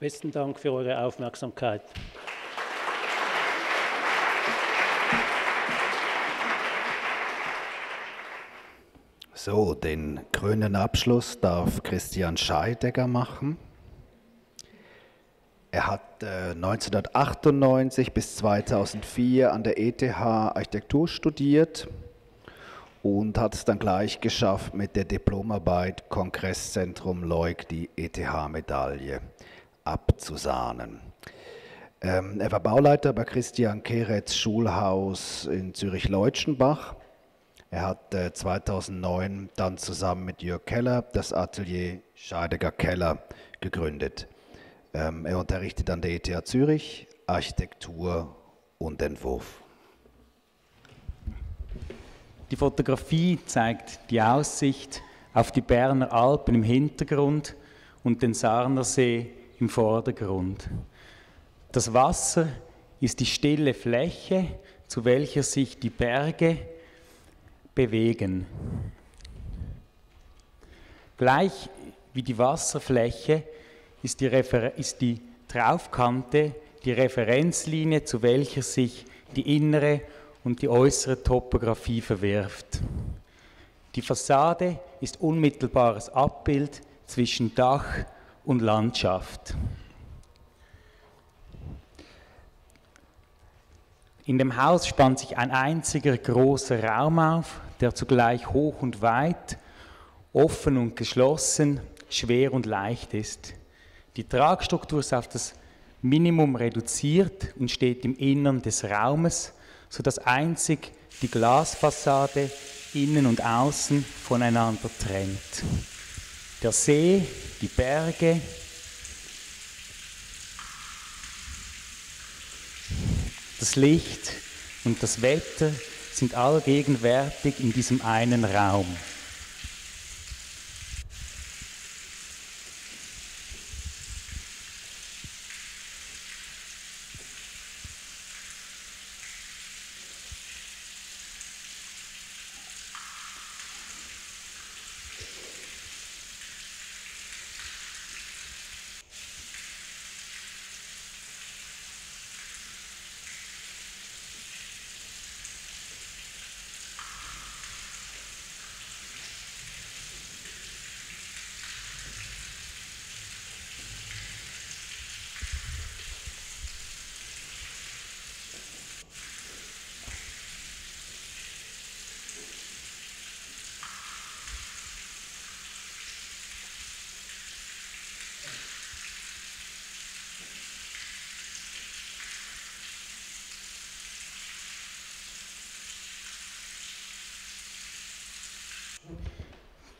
Besten Dank für eure Aufmerksamkeit. So, den grünen Abschluss darf Christian Scheidegger machen. Er hat äh, 1998 bis 2004 an der ETH Architektur studiert und hat es dann gleich geschafft mit der Diplomarbeit Kongresszentrum Leuk die ETH-Medaille abzusahnen. Ähm, er war Bauleiter bei Christian Keretz Schulhaus in Zürich-Leutschenbach. Er hat äh, 2009 dann zusammen mit Jörg Keller das Atelier Scheidegger Keller gegründet. Ähm, er unterrichtet an der ETH Zürich Architektur und Entwurf. Die Fotografie zeigt die Aussicht auf die Berner Alpen im Hintergrund und den Sarnersee im Vordergrund. Das Wasser ist die stille Fläche, zu welcher sich die Berge bewegen. Gleich wie die Wasserfläche ist die, Refer ist die Traufkante die Referenzlinie, zu welcher sich die innere und die äußere Topographie verwirft. Die Fassade ist unmittelbares Abbild zwischen Dach und Landschaft. In dem Haus spannt sich ein einziger großer Raum auf, der zugleich hoch und weit, offen und geschlossen, schwer und leicht ist. Die Tragstruktur ist auf das Minimum reduziert und steht im Innern des Raumes, sodass einzig die Glasfassade innen und außen voneinander trennt. Der See, die Berge, das Licht und das Wetter sind allgegenwärtig in diesem einen Raum.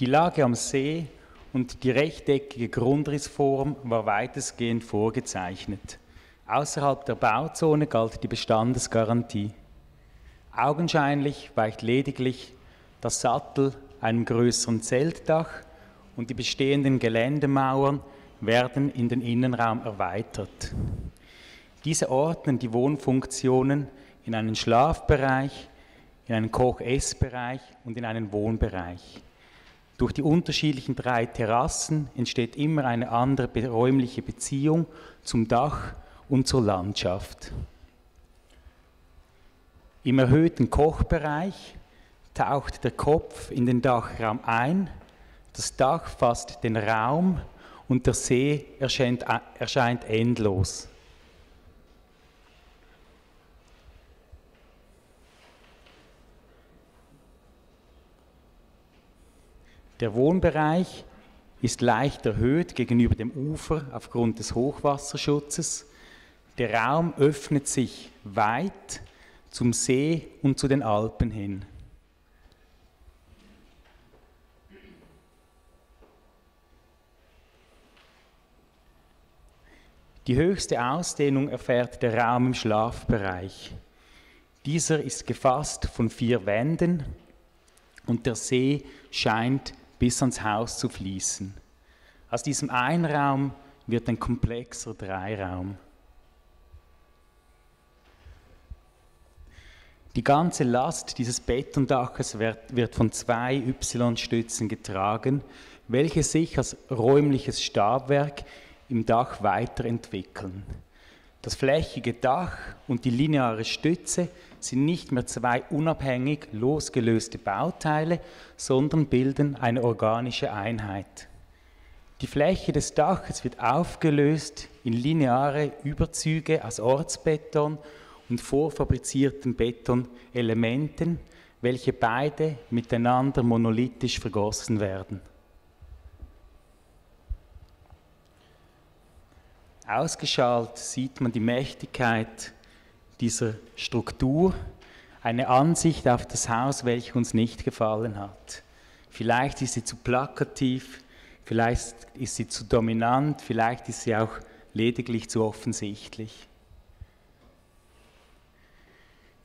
Die Lage am See und die rechteckige Grundrissform war weitestgehend vorgezeichnet. Außerhalb der Bauzone galt die Bestandesgarantie. Augenscheinlich weicht lediglich das Sattel einem größeren Zeltdach und die bestehenden Geländemauern werden in den Innenraum erweitert. Diese ordnen die Wohnfunktionen in einen Schlafbereich, in einen Koch-Essbereich und in einen Wohnbereich. Durch die unterschiedlichen drei Terrassen entsteht immer eine andere räumliche Beziehung zum Dach und zur Landschaft. Im erhöhten Kochbereich taucht der Kopf in den Dachraum ein, das Dach fasst den Raum und der See erscheint, erscheint endlos. Der Wohnbereich ist leicht erhöht gegenüber dem Ufer aufgrund des Hochwasserschutzes. Der Raum öffnet sich weit zum See und zu den Alpen hin. Die höchste Ausdehnung erfährt der Raum im Schlafbereich. Dieser ist gefasst von vier Wänden und der See scheint bis ans Haus zu fließen. Aus diesem Einraum wird ein komplexer Dreiraum. Die ganze Last dieses Betondaches wird, von zwei Y-Stützen getragen, welche sich als räumliches Stabwerk im Dach weiterentwickeln. Das flächige Dach und die lineare Stütze sind nicht mehr zwei unabhängig losgelöste Bauteile, sondern bilden eine organische Einheit. Die Fläche des Daches wird aufgelöst in lineare Überzüge aus Ortsbeton und vorfabrizierten Betonelementen, welche beide miteinander monolithisch vergossen werden. Ausgeschalt sieht man die Mächtigkeit dieser Struktur, eine Ansicht auf das Haus, welche uns nicht gefallen hat. Vielleicht ist sie zu plakativ, vielleicht ist sie zu dominant, vielleicht ist sie auch lediglich zu offensichtlich.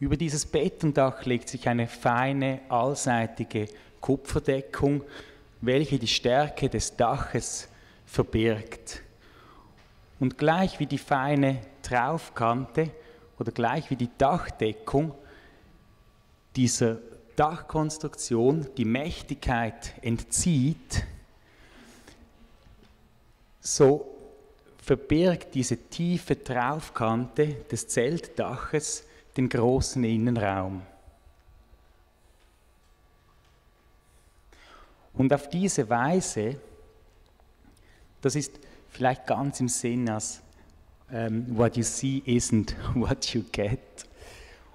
Über dieses Bettendach legt sich eine feine, allseitige Kupferdeckung, welche die Stärke des Daches verbirgt. Und gleich wie die feine Traufkante oder gleich wie die Dachdeckung dieser Dachkonstruktion die Mächtigkeit entzieht, so verbirgt diese tiefe Traufkante des Zeltdaches den großen Innenraum. Und auf diese Weise, das ist vielleicht ganz im Sinn als um, ähm, What you see isn't what you get.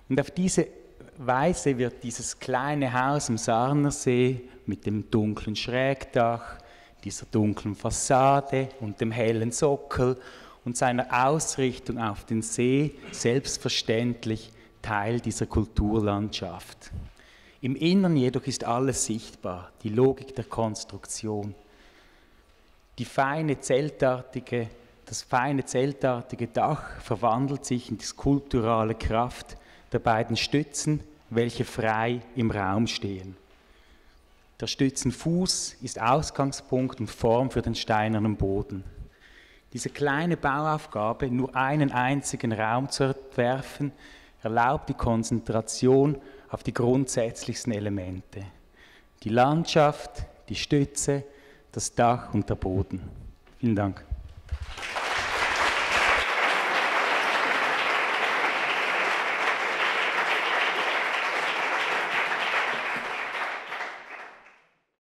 Und auf diese Weise wird dieses kleine Haus am Sarnersee mit dem dunklen Schrägdach, dieser dunklen Fassade und dem hellen Sockel und seiner Ausrichtung auf den See selbstverständlich Teil dieser Kulturlandschaft. Im Innern jedoch ist alles sichtbar, die Logik der Konstruktion die feine zeltartige, das feine zeltartige Dach verwandelt sich in die skulpturale Kraft der beiden Stützen, welche frei im Raum stehen. Der Stützenfuß ist Ausgangspunkt und Form für den steinernen Boden. Diese kleine Bauaufgabe, nur einen einzigen Raum zu entwerfen, erlaubt die Konzentration auf die grundsätzlichsten Elemente. Die Landschaft, die Stütze, das Dach und der Boden. Vielen Dank.